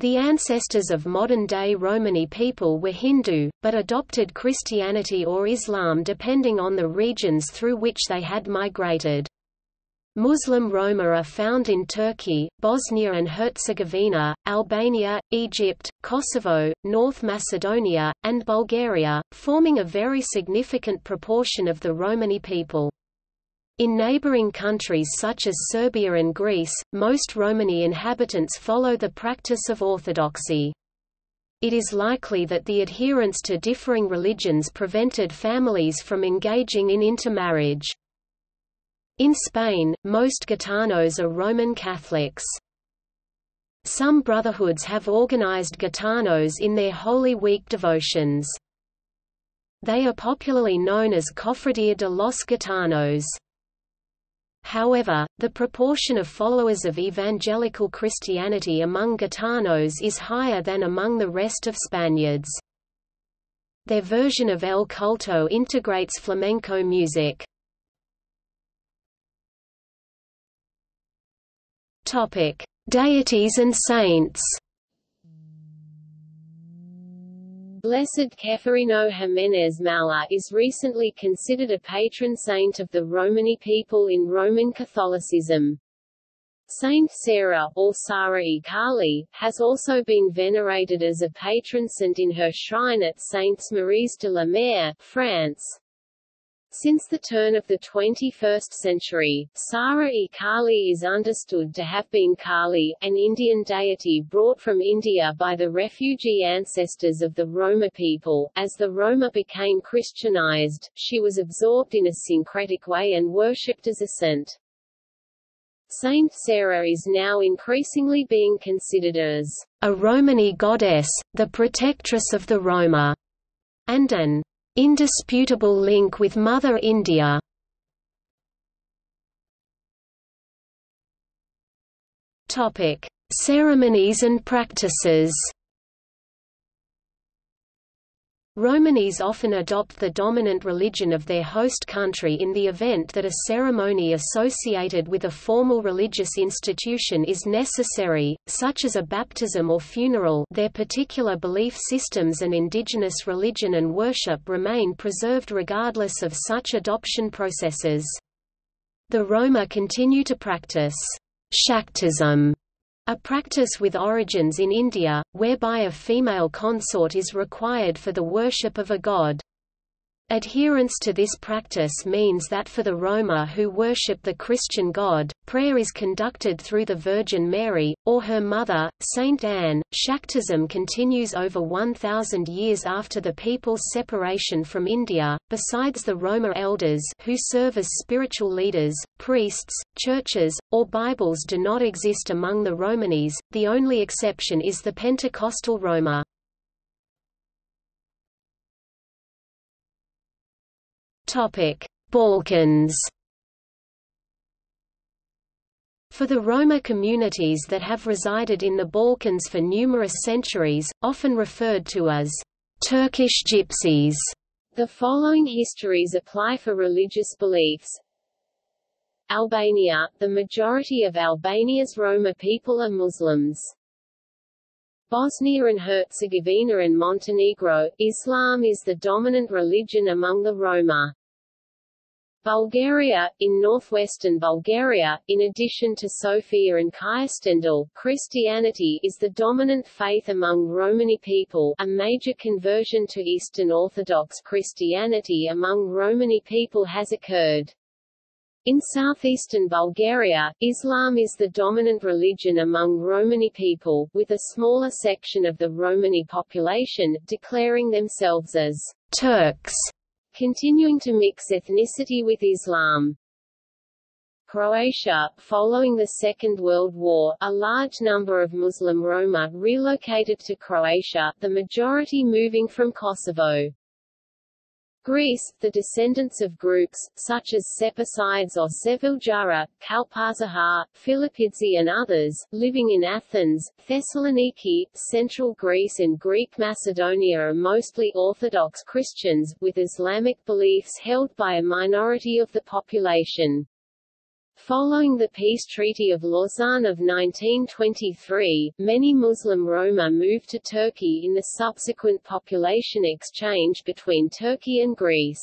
The ancestors of modern-day Romani people were Hindu, but adopted Christianity or Islam depending on the regions through which they had migrated. Muslim Roma are found in Turkey, Bosnia and Herzegovina, Albania, Egypt, Kosovo, North Macedonia, and Bulgaria, forming a very significant proportion of the Romani people. In neighboring countries such as Serbia and Greece, most Romani inhabitants follow the practice of orthodoxy. It is likely that the adherence to differing religions prevented families from engaging in intermarriage. In Spain, most Gitanos are Roman Catholics. Some brotherhoods have organized Gitanos in their Holy Week devotions. They are popularly known as Cofradía de los Gitanos. However, the proportion of followers of evangelical Christianity among Gitanos is higher than among the rest of Spaniards. Their version of El Culto integrates flamenco music. Deities and saints. Blessed Ceferino Giménez Malla is recently considered a patron saint of the Romani people in Roman Catholicism. Saint Sarah, or Sara e Kali, has also been venerated as a patron saint in her shrine at Saintes Maries de la Mer, France. Since the turn of the 21st century, Sara e Kali is understood to have been Kali, an Indian deity brought from India by the refugee ancestors of the Roma people. As the Roma became Christianized, she was absorbed in a syncretic way and worshipped as a saint. Saint Sarah is now increasingly being considered as a Romani goddess, the protectress of the Roma, and an indisputable link with Mother India. Topic: Ceremonies and practices. Romanis often adopt the dominant religion of their host country in the event that a ceremony associated with a formal religious institution is necessary, such as a baptism or funeral their particular belief systems and indigenous religion and worship remain preserved regardless of such adoption processes. The Roma continue to practice Shaktism a practice with origins in India, whereby a female consort is required for the worship of a god. Adherence to this practice means that for the Roma who worship the Christian God, prayer is conducted through the Virgin Mary, or her mother, Saint Anne. Shaktism continues over 1,000 years after the people's separation from India. Besides the Roma elders who serve as spiritual leaders, priests, churches, or Bibles do not exist among the Romanis, the only exception is the Pentecostal Roma. Balkans For the Roma communities that have resided in the Balkans for numerous centuries, often referred to as Turkish Gypsies, the following histories apply for religious beliefs. Albania – The majority of Albania's Roma people are Muslims. Bosnia and Herzegovina and Montenegro, Islam is the dominant religion among the Roma. Bulgaria, in northwestern Bulgaria, in addition to Sofia and Kyustendil, Christianity is the dominant faith among Romani people a major conversion to Eastern Orthodox Christianity among Romani people has occurred. In southeastern Bulgaria, Islam is the dominant religion among Romani people, with a smaller section of the Romani population, declaring themselves as Turks continuing to mix ethnicity with Islam. Croatia, following the Second World War, a large number of Muslim Roma relocated to Croatia, the majority moving from Kosovo. Greece, the descendants of groups, such as Sepečides or Seviljara, Kalpazahar, Filipidži and others, living in Athens, Thessaloniki, Central Greece and Greek Macedonia are mostly Orthodox Christians, with Islamic beliefs held by a minority of the population. Following the peace treaty of Lausanne of 1923, many Muslim Roma moved to Turkey in the subsequent population exchange between Turkey and Greece.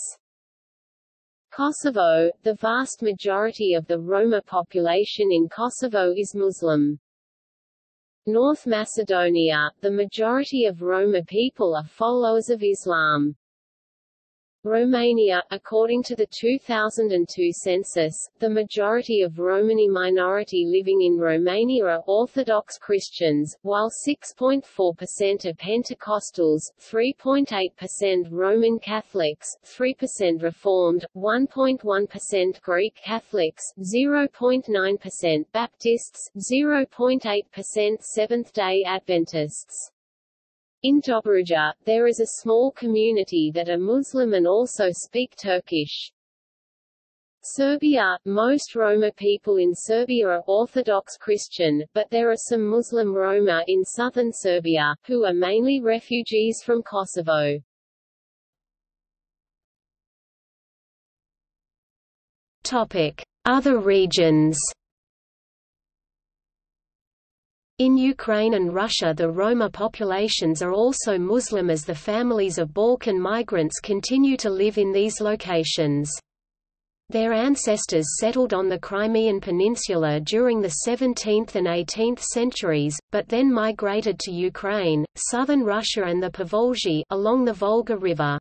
Kosovo, the vast majority of the Roma population in Kosovo is Muslim. North Macedonia, the majority of Roma people are followers of Islam. Romania, according to the 2002 census, the majority of Romani minority living in Romania are Orthodox Christians, while 6.4% are Pentecostals, 3.8% Roman Catholics, 3% Reformed, 1.1% Greek Catholics, 0.9% Baptists, 0.8% Seventh-day Adventists. In Dobruja, there is a small community that are Muslim and also speak Turkish. Serbia – Most Roma people in Serbia are Orthodox Christian, but there are some Muslim Roma in southern Serbia, who are mainly refugees from Kosovo. Topic. Other regions in Ukraine and Russia the Roma populations are also Muslim as the families of Balkan migrants continue to live in these locations. Their ancestors settled on the Crimean Peninsula during the 17th and 18th centuries, but then migrated to Ukraine, southern Russia and the Povolzhye along the Volga River.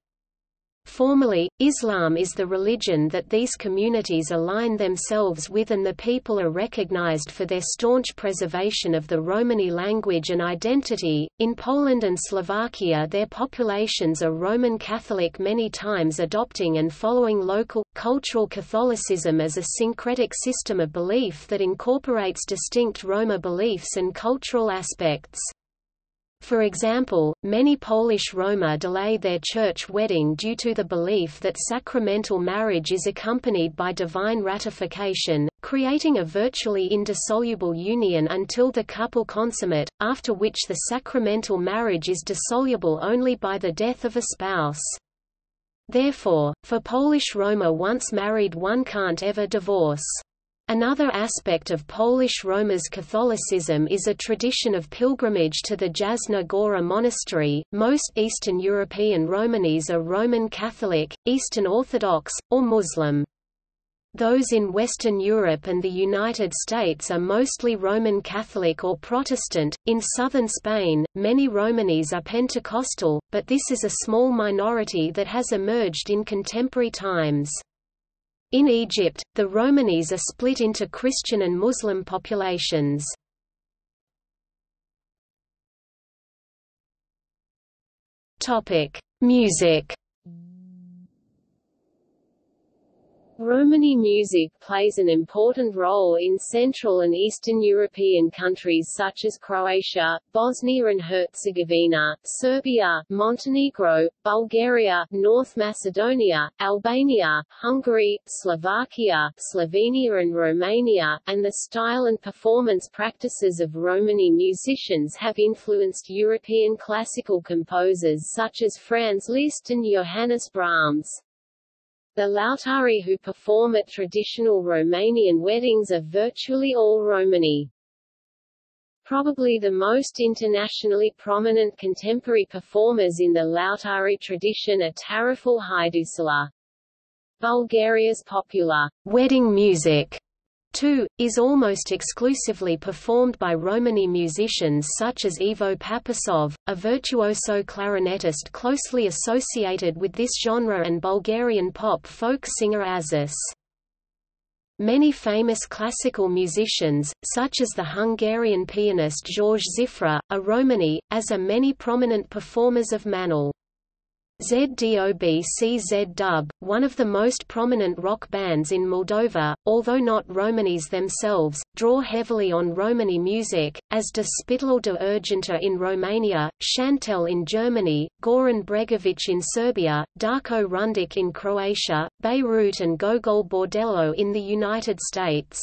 Formally, Islam is the religion that these communities align themselves with and the people are recognized for their staunch preservation of the Romani language and identity. In Poland and Slovakia, their populations are Roman Catholic, many times adopting and following local, cultural Catholicism as a syncretic system of belief that incorporates distinct Roma beliefs and cultural aspects. For example, many Polish Roma delay their church wedding due to the belief that sacramental marriage is accompanied by divine ratification, creating a virtually indissoluble union until the couple consummate, after which the sacramental marriage is dissoluble only by the death of a spouse. Therefore, for Polish Roma once married one can't ever divorce. Another aspect of Polish Roma's Catholicism is a tradition of pilgrimage to the Jasna Gora monastery. Most Eastern European Romanis are Roman Catholic, Eastern Orthodox, or Muslim. Those in Western Europe and the United States are mostly Roman Catholic or Protestant. In southern Spain, many Romanis are Pentecostal, but this is a small minority that has emerged in contemporary times. In Egypt, the Romanis are split into Christian and Muslim populations. Topic: Music Romani music plays an important role in Central and Eastern European countries such as Croatia, Bosnia and Herzegovina, Serbia, Montenegro, Bulgaria, North Macedonia, Albania, Hungary, Slovakia, Slovenia and Romania, and the style and performance practices of Romani musicians have influenced European classical composers such as Franz Liszt and Johannes Brahms. The Lautari who perform at traditional Romanian weddings are virtually all Romani. Probably the most internationally prominent contemporary performers in the Lautari tradition are Taraful Haiducilor. Bulgaria's popular wedding music 2, is almost exclusively performed by Romani musicians such as Ivo Papasov, a virtuoso clarinetist closely associated with this genre and Bulgarian pop folk singer Azis. Many famous classical musicians, such as the Hungarian pianist Georges Cziffra, are Romani, as are many prominent performers of manele. ZDOBCZ Dub, one of the most prominent rock bands in Moldova, although not Romanis themselves, draw heavily on Romani music, as does Spitalul de Urgență in Romania, Shantel in Germany, Goran Bregović in Serbia, Darko Rundek in Croatia, Beirut and Gogol Bordello in the United States.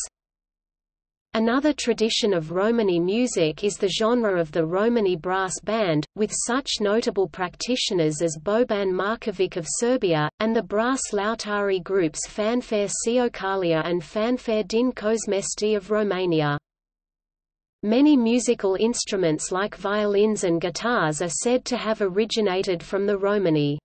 Another tradition of Romani music is the genre of the Romani brass band, with such notable practitioners as Boban Markovic of Serbia, and the brass Lautari groups Fanfare Ciocărlia and Fanfare din Cosmesti of Romania. Many musical instruments like violins and guitars are said to have originated from the Romani.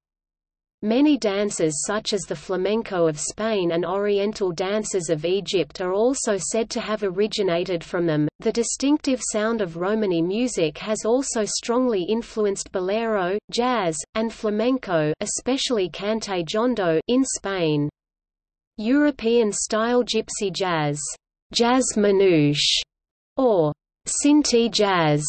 Many dances such as the flamenco of Spain and oriental dances of Egypt are also said to have originated from them. The distinctive sound of Romani music has also strongly influenced bolero, jazz, and flamenco, especially cante jondo in Spain. European-style gypsy jazz, jazz manouche, or Sinti jazz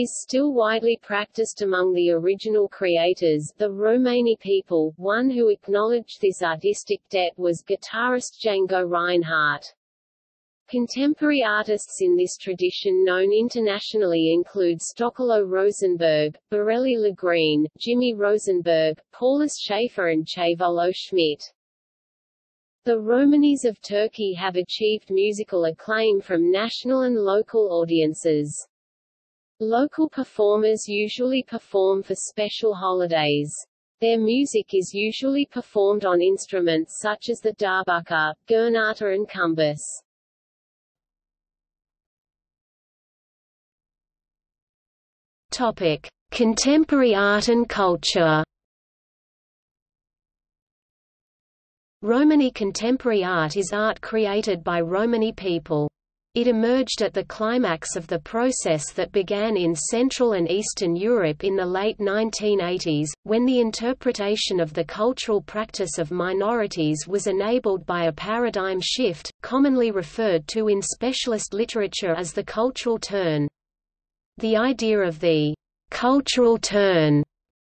is still widely practiced among the original creators, the Romani people. One who acknowledged this artistic debt was guitarist Django Reinhardt. Contemporary artists in this tradition known internationally include Stochelo Rosenberg, Biréli Lagrène, Jimmy Rosenberg, Paulus Schäfer and Tchavolo Schmitt. The Romanis of Turkey have achieved musical acclaim from national and local audiences. Local performers usually perform for special holidays. Their music is usually performed on instruments such as the darbuka, gurnata and kumbus. Topic: Contemporary art and culture. Romani contemporary art is art created by Romani people. It emerged at the climax of the process that began in Central and Eastern Europe in the late 1980s, when the interpretation of the cultural practice of minorities was enabled by a paradigm shift, commonly referred to in specialist literature as the cultural turn. The idea of the cultural turn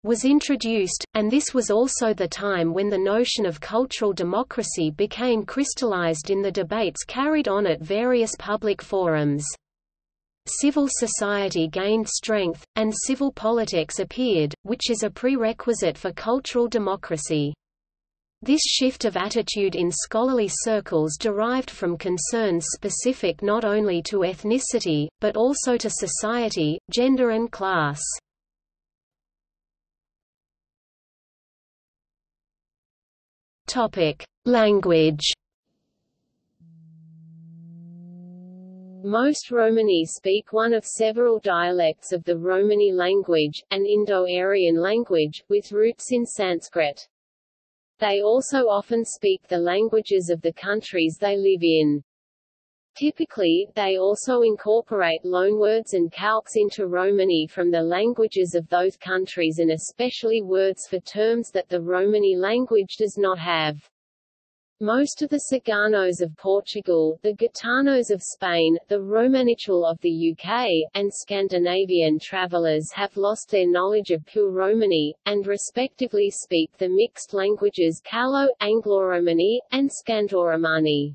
was introduced, and this was also the time when the notion of cultural democracy became crystallized in the debates carried on at various public forums. civil society gained strength, and civil politics appeared, which is a prerequisite for cultural democracy. This shift of attitude in scholarly circles derived from concerns specific not only to ethnicity, but also to society, gender and class. Language Most Romani speak one of several dialects of the Romani language, an Indo-Aryan language, with roots in Sanskrit. They also often speak the languages of the countries they live in. Typically, they also incorporate loanwords and calques into Romani from the languages of those countries and especially words for terms that the Romani language does not have. Most of the Ciganos of Portugal, the Gitanos of Spain, the Romanichal of the UK, and Scandinavian travellers have lost their knowledge of pure Romani, and respectively speak the mixed languages Calo, Anglo-Romani, and Scandoromani.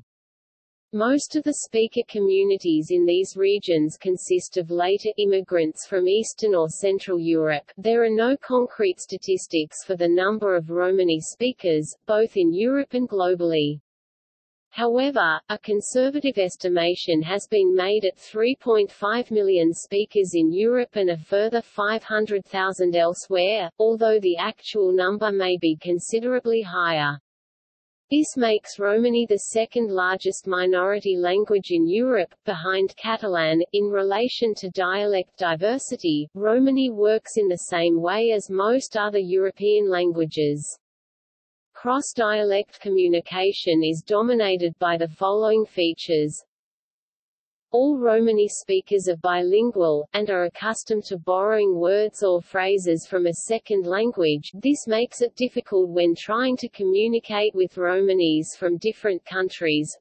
Most of the speaker communities in these regions consist of later immigrants from Eastern or Central Europe. There are no concrete statistics for the number of Romani speakers, both in Europe and globally. However, a conservative estimation has been made at 3.5 million speakers in Europe and a further 500,000 elsewhere, although the actual number may be considerably higher. This makes Romani the second largest minority language in Europe, behind Catalan. In relation to dialect diversity, Romani works in the same way as most other European languages. Cross-dialect communication is dominated by the following features. All Romani speakers are bilingual, and are accustomed to borrowing words or phrases from a second language this makes it difficult when trying to communicate with Romanis from different countries.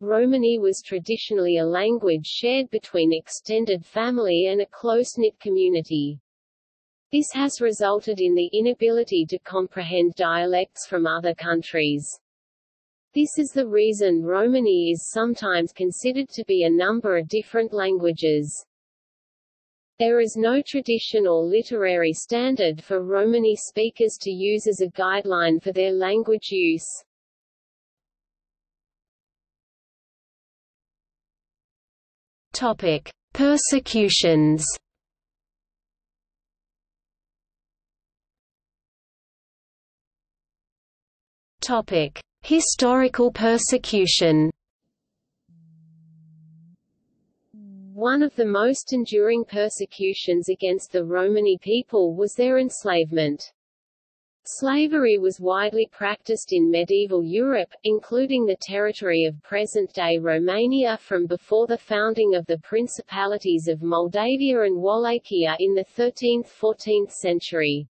Romani was traditionally a language shared between extended family and a close-knit community. This has resulted in the inability to comprehend dialects from other countries. This is the reason Romani is sometimes considered to be a number of different languages. There is no tradition or literary standard for Romani speakers to use as a guideline for their language use. Topic: Persecutions. Topic: Historical persecution One of the most enduring persecutions against the Romani people was their enslavement. Slavery was widely practiced in medieval Europe, including the territory of present-day Romania from before the founding of the principalities of Moldavia and Wallachia in the 13th–14th century.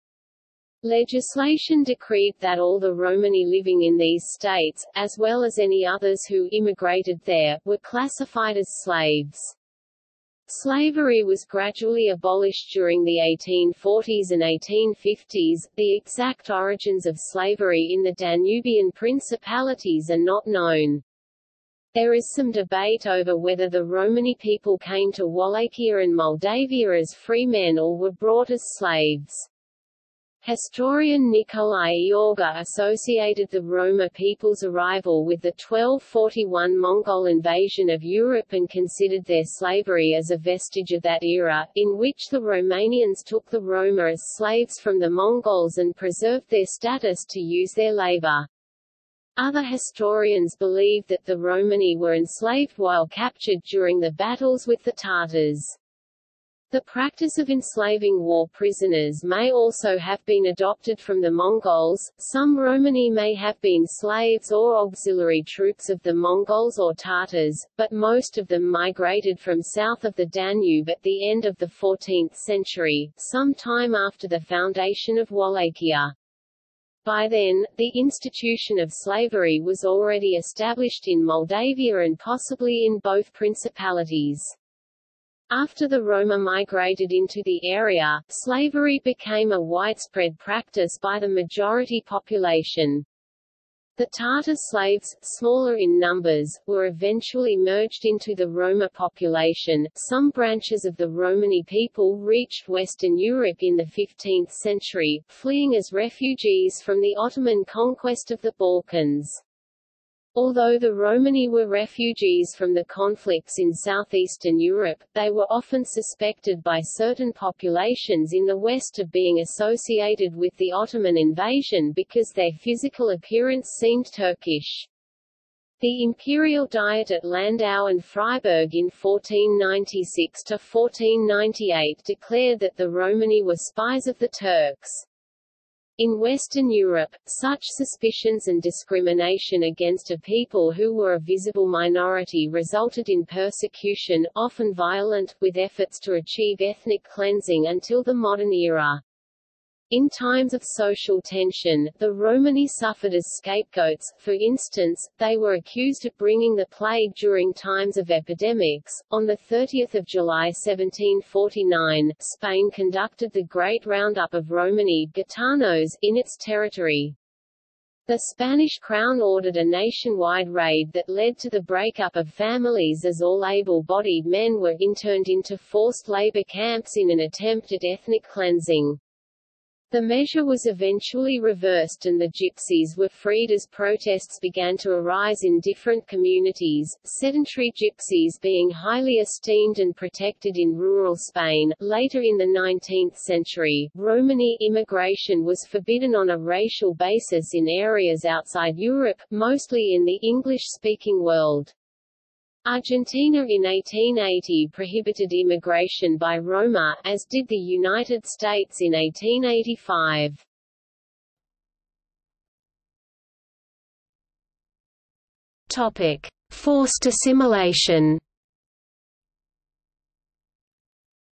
Legislation decreed that all the Romani living in these states, as well as any others who immigrated there, were classified as slaves. Slavery was gradually abolished during the 1840s and 1850s. The exact origins of slavery in the Danubian principalities are not known. There is some debate over whether the Romani people came to Wallachia and Moldavia as free men or were brought as slaves. Historian Nicolae Iorga associated the Roma people's arrival with the 1241 Mongol invasion of Europe and considered their slavery as a vestige of that era, in which the Romanians took the Roma as slaves from the Mongols and preserved their status to use their labor. Other historians believe that the Romani were enslaved while captured during the battles with the Tartars. The practice of enslaving war prisoners may also have been adopted from the Mongols. Some Romani may have been slaves or auxiliary troops of the Mongols or Tartars, but most of them migrated from south of the Danube at the end of the 14th century, some time after the foundation of Wallachia. By then, the institution of slavery was already established in Moldavia and possibly in both principalities. After the Roma migrated into the area, slavery became a widespread practice by the majority population. The Tatar slaves, smaller in numbers, were eventually merged into the Roma population. Some branches of the Romani people reached Western Europe in the 15th century, fleeing as refugees from the Ottoman conquest of the Balkans. Although the Romani were refugees from the conflicts in southeastern Europe, they were often suspected by certain populations in the West of being associated with the Ottoman invasion because their physical appearance seemed Turkish. The imperial diet at Landau and Freiburg in 1496–1498 declared that the Romani were spies of the Turks. In Western Europe, such suspicions and discrimination against a people who were a visible minority resulted in persecution, often violent, with efforts to achieve ethnic cleansing until the modern era. In times of social tension, the Romani suffered as scapegoats, for instance, they were accused of bringing the plague during times of epidemics. On 30 July 1749, Spain conducted the Great Roundup of Romani Gitanos in its territory. The Spanish crown ordered a nationwide raid that led to the breakup of families as all able-bodied men were interned into forced labor camps in an attempt at ethnic cleansing. The measure was eventually reversed and the Gypsies were freed as protests began to arise in different communities, sedentary Gypsies being highly esteemed and protected in rural Spain. Later in the 19th century, Romani immigration was forbidden on a racial basis in areas outside Europe, mostly in the English-speaking world. Argentina in 1880 prohibited immigration by Roma, as did the United States in 1885. Topic: Forced assimilation.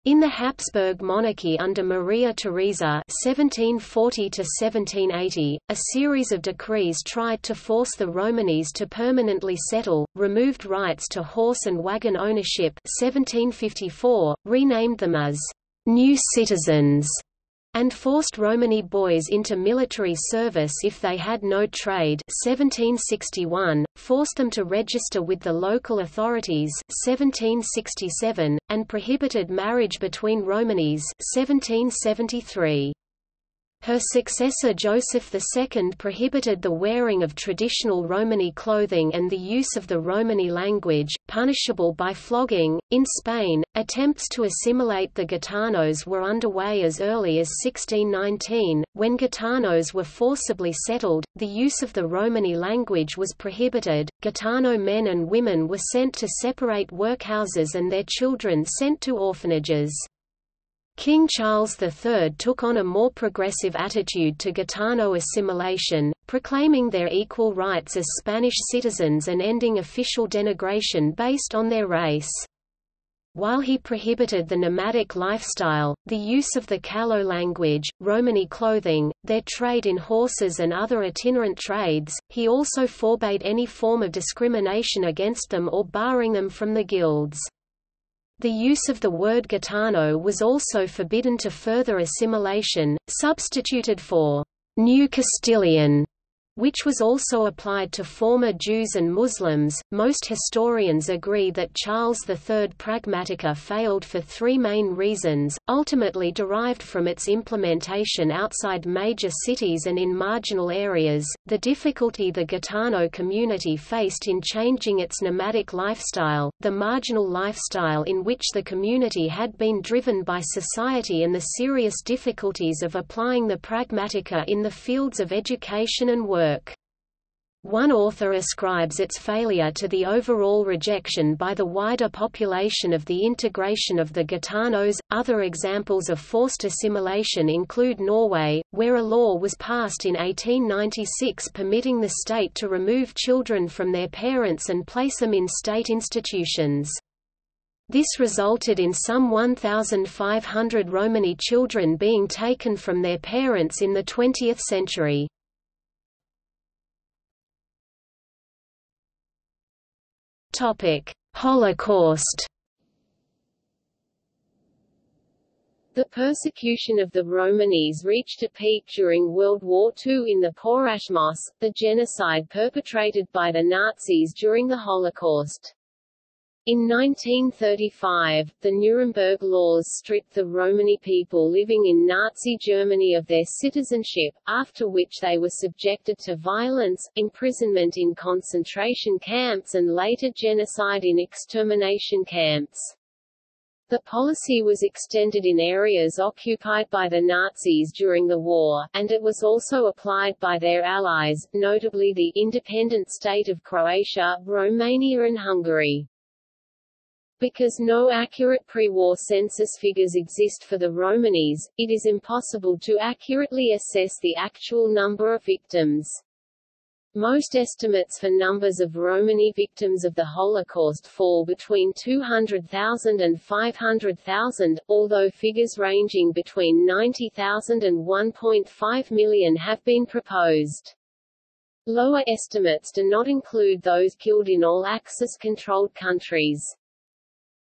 In the Habsburg monarchy under Maria Theresa (1740–1780), a series of decrees tried to force the Romanis to permanently settle, removed rights to horse and wagon ownership (1754), renamed them as new citizens, and forced Romani boys into military service if they had no trade 1761, forced them to register with the local authorities 1767, and prohibited marriage between Romanis 1773. Her successor Joseph II prohibited the wearing of traditional Romani clothing and the use of the Romani language, punishable by flogging. In Spain, attempts to assimilate the Gitanos were underway as early as 1619. When Gitanos were forcibly settled, the use of the Romani language was prohibited. Gitano men and women were sent to separate workhouses and their children sent to orphanages. King Charles III took on a more progressive attitude to Gitano assimilation, proclaiming their equal rights as Spanish citizens and ending official denigration based on their race. While he prohibited the nomadic lifestyle, the use of the Caló language, Romani clothing, their trade in horses and other itinerant trades, he also forbade any form of discrimination against them or barring them from the guilds. The use of the word Gitano was also forbidden to further assimilation, substituted for New Castilian which was also applied to former Jews and Muslims. Most historians agree that Charles III Pragmatica failed for three main reasons, ultimately derived from its implementation outside major cities and in marginal areas, the difficulty the Gitano community faced in changing its nomadic lifestyle, the marginal lifestyle in which the community had been driven by society and the serious difficulties of applying the Pragmatica in the fields of education and work work. One author ascribes its failure to the overall rejection by the wider population of the integration of the Gitanos. Other examples of forced assimilation include Norway, where a law was passed in 1896 permitting the state to remove children from their parents and place them in state institutions. This resulted in some 1,500 Romani children being taken from their parents in the 20th century. Topic: Holocaust. The persecution of the Romanis reached a peak during World War II in the Porajmos, the genocide perpetrated by the Nazis during the Holocaust. In 1935, the Nuremberg laws stripped the Romani people living in Nazi Germany of their citizenship, after which they were subjected to violence, imprisonment in concentration camps and later genocide in extermination camps. The policy was extended in areas occupied by the Nazis during the war, and it was also applied by their allies, notably the independent state of Croatia, Romania and Hungary. Because no accurate pre-war census figures exist for the Romanis, it is impossible to accurately assess the actual number of victims. Most estimates for numbers of Romani victims of the Holocaust fall between 200,000 and 500,000, although figures ranging between 90,000 and 1.5 million have been proposed. Lower estimates do not include those killed in all Axis-controlled countries.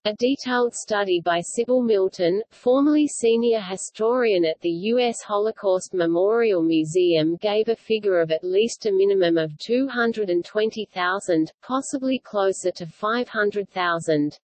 A detailed study by Sybil Milton, formerly senior historian at the U.S. Holocaust Memorial Museum gave a figure of at least a minimum of 220,000, possibly closer to 500,000.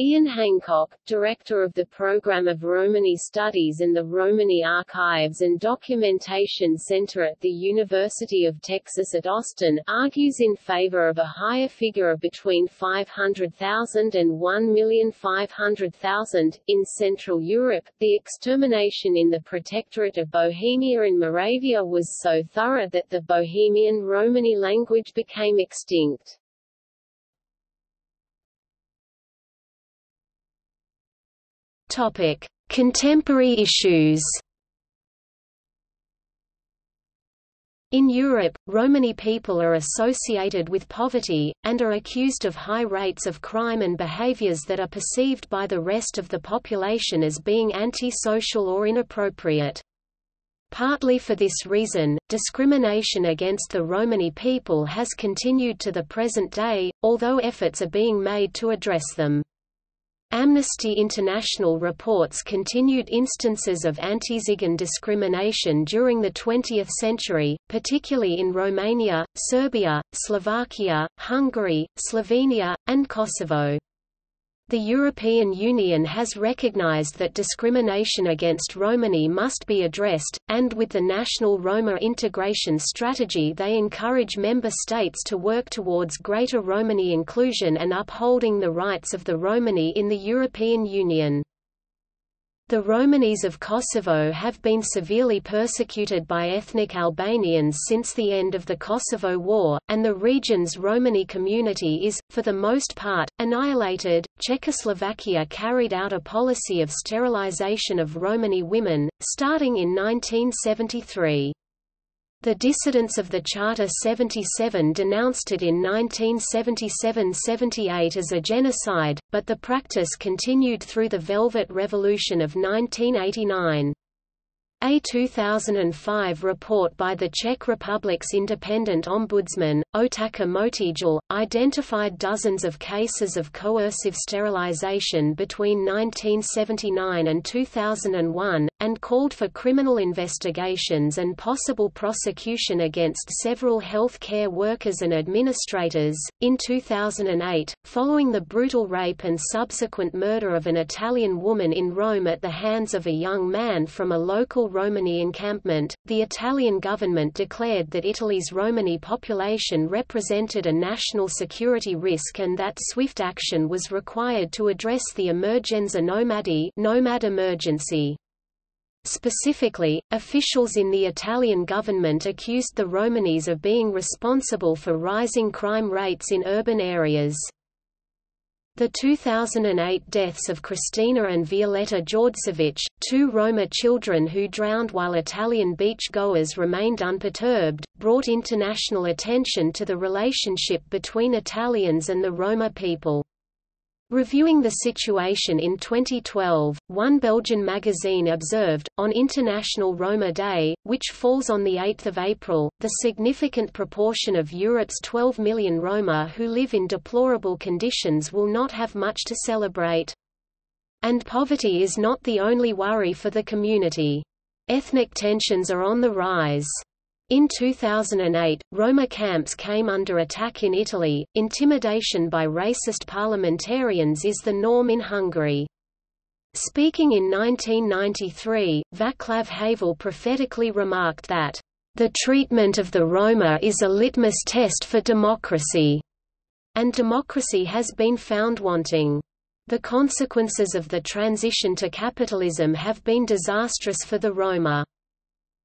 Ian Hancock, director of the Program of Romani Studies and the Romani Archives and Documentation Center at the University of Texas at Austin, argues in favor of a higher figure of between 500,000 and 1,500,000. In Central Europe, the extermination in the Protectorate of Bohemia and Moravia was so thorough that the Bohemian Romani language became extinct. Topic: Contemporary issues. In Europe, Romani people are associated with poverty, and are accused of high rates of crime and behaviors that are perceived by the rest of the population as being antisocial or inappropriate. Partly for this reason, discrimination against the Romani people has continued to the present day, although efforts are being made to address them. Amnesty International reports continued instances of anti-Tsigan discrimination during the 20th century, particularly in Romania, Serbia, Slovakia, Hungary, Slovenia, and Kosovo. The European Union has recognized that discrimination against Romani must be addressed, and with the National Roma Integration Strategy they encourage member states to work towards greater Romani inclusion and upholding the rights of the Romani in the European Union. The Romanis of Kosovo have been severely persecuted by ethnic Albanians since the end of the Kosovo War, and the region's Romani community is, for the most part, annihilated. Czechoslovakia carried out a policy of sterilization of Romani women, starting in 1973. The dissidents of the Charter 77 denounced it in 1977–78 as a genocide, but the practice continued through the Velvet Revolution of 1989. A 2005 report by the Czech Republic's independent ombudsman, Otakar Motejl, identified dozens of cases of coercive sterilization between 1979 and 2001, and called for criminal investigations and possible prosecution against several health care workers and administrators. In 2008, following the brutal rape and subsequent murder of an Italian woman in Rome at the hands of a young man from a local Romani encampment, the Italian government declared that Italy's Romani population represented a national security risk and that swift action was required to address the emergenza nomadi nomad emergency. Specifically, officials in the Italian government accused the Romanis of being responsible for rising crime rates in urban areas. The 2008 deaths of Kristina and Violetta Djordjevic, two Roma children who drowned while Italian beach-goers remained unperturbed, brought international attention to the relationship between Italians and the Roma people. Reviewing the situation in 2012, one Belgian magazine observed, on International Roma Day, which falls on 8 April, the significant proportion of Europe's 12 million Roma who live in deplorable conditions will not have much to celebrate. And poverty is not the only worry for the community. Ethnic tensions are on the rise. In 2008, Roma camps came under attack in Italy. Intimidation by racist parliamentarians is the norm in Hungary. Speaking in 1993, Václav Havel prophetically remarked that, "...the treatment of the Roma is a litmus test for democracy," and democracy has been found wanting. The consequences of the transition to capitalism have been disastrous for the Roma.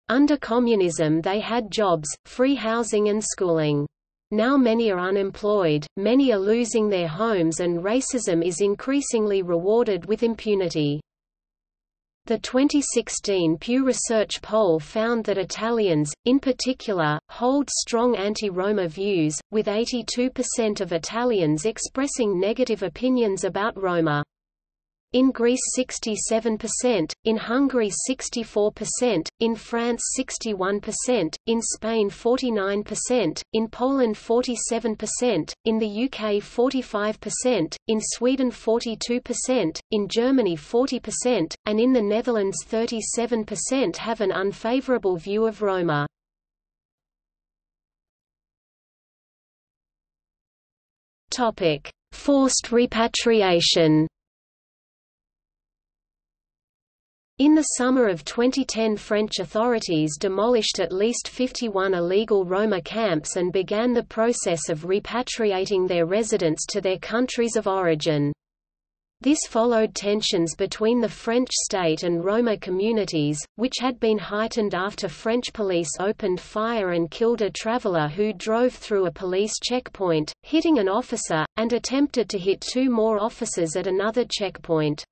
Under communism they had jobs, free housing and schooling. Now many are unemployed, many are losing their homes and racism is increasingly rewarded with impunity. The 2016 Pew Research poll found that Italians, in particular, hold strong anti-Roma views, with 82% of Italians expressing negative opinions about Roma. In Greece 67%, in Hungary 64%, in France 61%, in Spain 49%, in Poland 47%, in the UK 45%, in Sweden 42%, in Germany 40%, and in the Netherlands 37% have an unfavourable view of Roma. Forced repatriation In the summer of 2010 French authorities demolished at least 51 illegal Roma camps and began the process of repatriating their residents to their countries of origin. This followed tensions between the French state and Roma communities, which had been heightened after French police opened fire and killed a traveler who drove through a police checkpoint, hitting an officer, and attempted to hit two more officers at another checkpoint.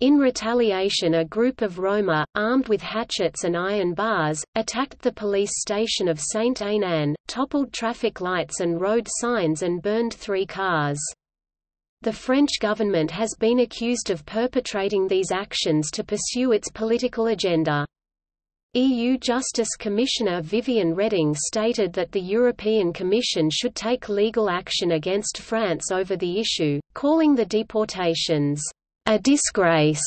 In retaliation a group of Roma, armed with hatchets and iron bars, attacked the police station of Saint-Aignan, toppled traffic lights and road signs and burned three cars. The French government has been accused of perpetrating these actions to pursue its political agenda. EU Justice Commissioner Viviane Reding stated that the European Commission should take legal action against France over the issue, calling the deportations a disgrace.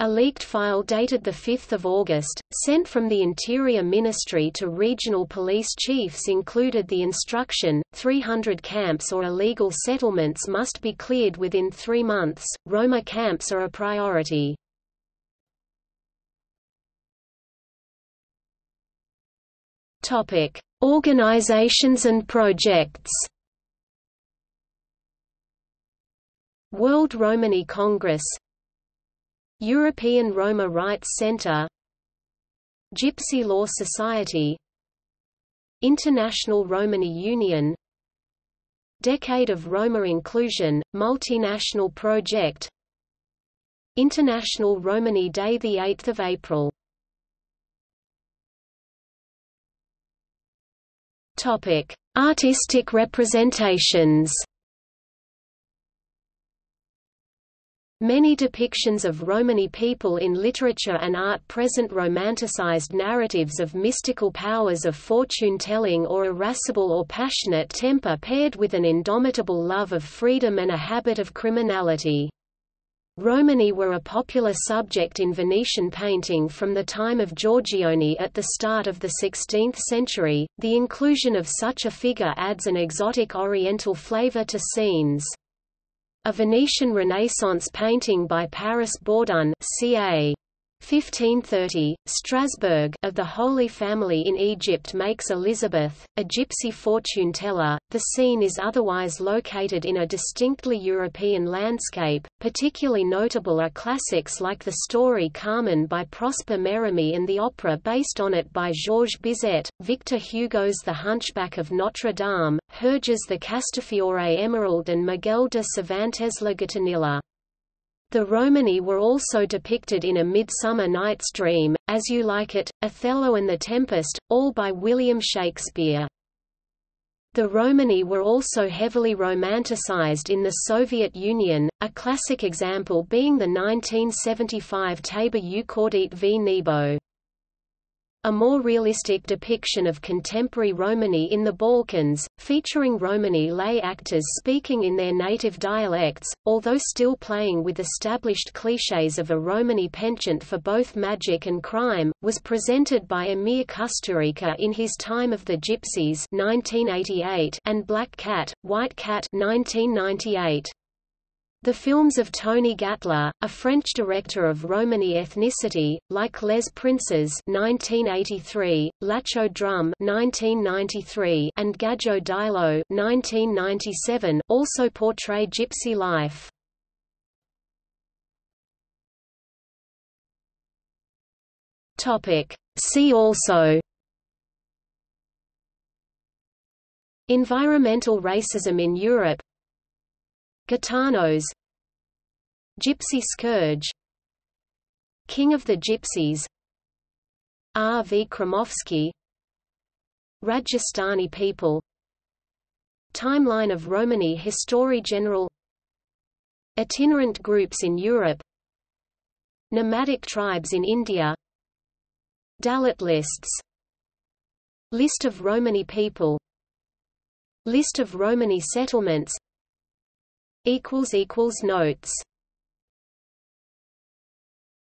A leaked file dated 5 August, sent from the Interior Ministry to regional police chiefs included the instruction, 300 camps or illegal settlements must be cleared within three months, Roma camps are a priority. Organizations and projects World Romani Congress. European Roma Rights Centre Gypsy Lore Society. International Romani Union. Decade of Roma Inclusion, multinational project. International Romani Day 8 April. Artistic representations Many depictions of Romani people in literature and art present romanticized narratives of mystical powers of fortune-telling or irascible or passionate temper paired with an indomitable love of freedom and a habit of criminality. Romani were a popular subject in Venetian painting from the time of Giorgione at the start of the 16th century. The inclusion of such a figure adds an exotic oriental flavor to scenes. A Venetian Renaissance painting by Paris Bordone ca. 1530, Strasbourg of the Holy Family in Egypt makes Elizabeth, a gypsy fortune teller. The scene is otherwise located in a distinctly European landscape. Particularly notable are classics like the story Carmen by Prosper Mérimée and the opera based on it by Georges Bizet, Victor Hugo's The Hunchback of Notre Dame, Hergé's The Castafiore Emerald and Miguel de Cervantes' La Gitanilla. The Romani were also depicted in A Midsummer Night's Dream, As You Like It, Othello and The Tempest, all by William Shakespeare. The Romani were also heavily romanticized in the Soviet Union, a classic example being the 1975 Tabor Ukhodit v Nebo. A more realistic depiction of contemporary Romani in the Balkans, featuring Romani lay actors speaking in their native dialects, although still playing with established clichés of a Romani penchant for both magic and crime, was presented by Emir Kusturica in his Time of the Gypsies 1988 and Black Cat, White Cat 1998. The films of Tony Gatlif, a French director of Romani ethnicity, like Les Princes (1983), Latcho Drom (1993), and Gadjo Dilo (1997), also portray gypsy life. Topic. See also. Environmental racism in Europe Gitanos Gypsy Scourge King of the Gypsies R. V. Krymowski Rajasthani people Timeline of Romani History General Itinerant groups in Europe Nomadic tribes in India Dalit lists List of Romani people List of Romani settlements Notes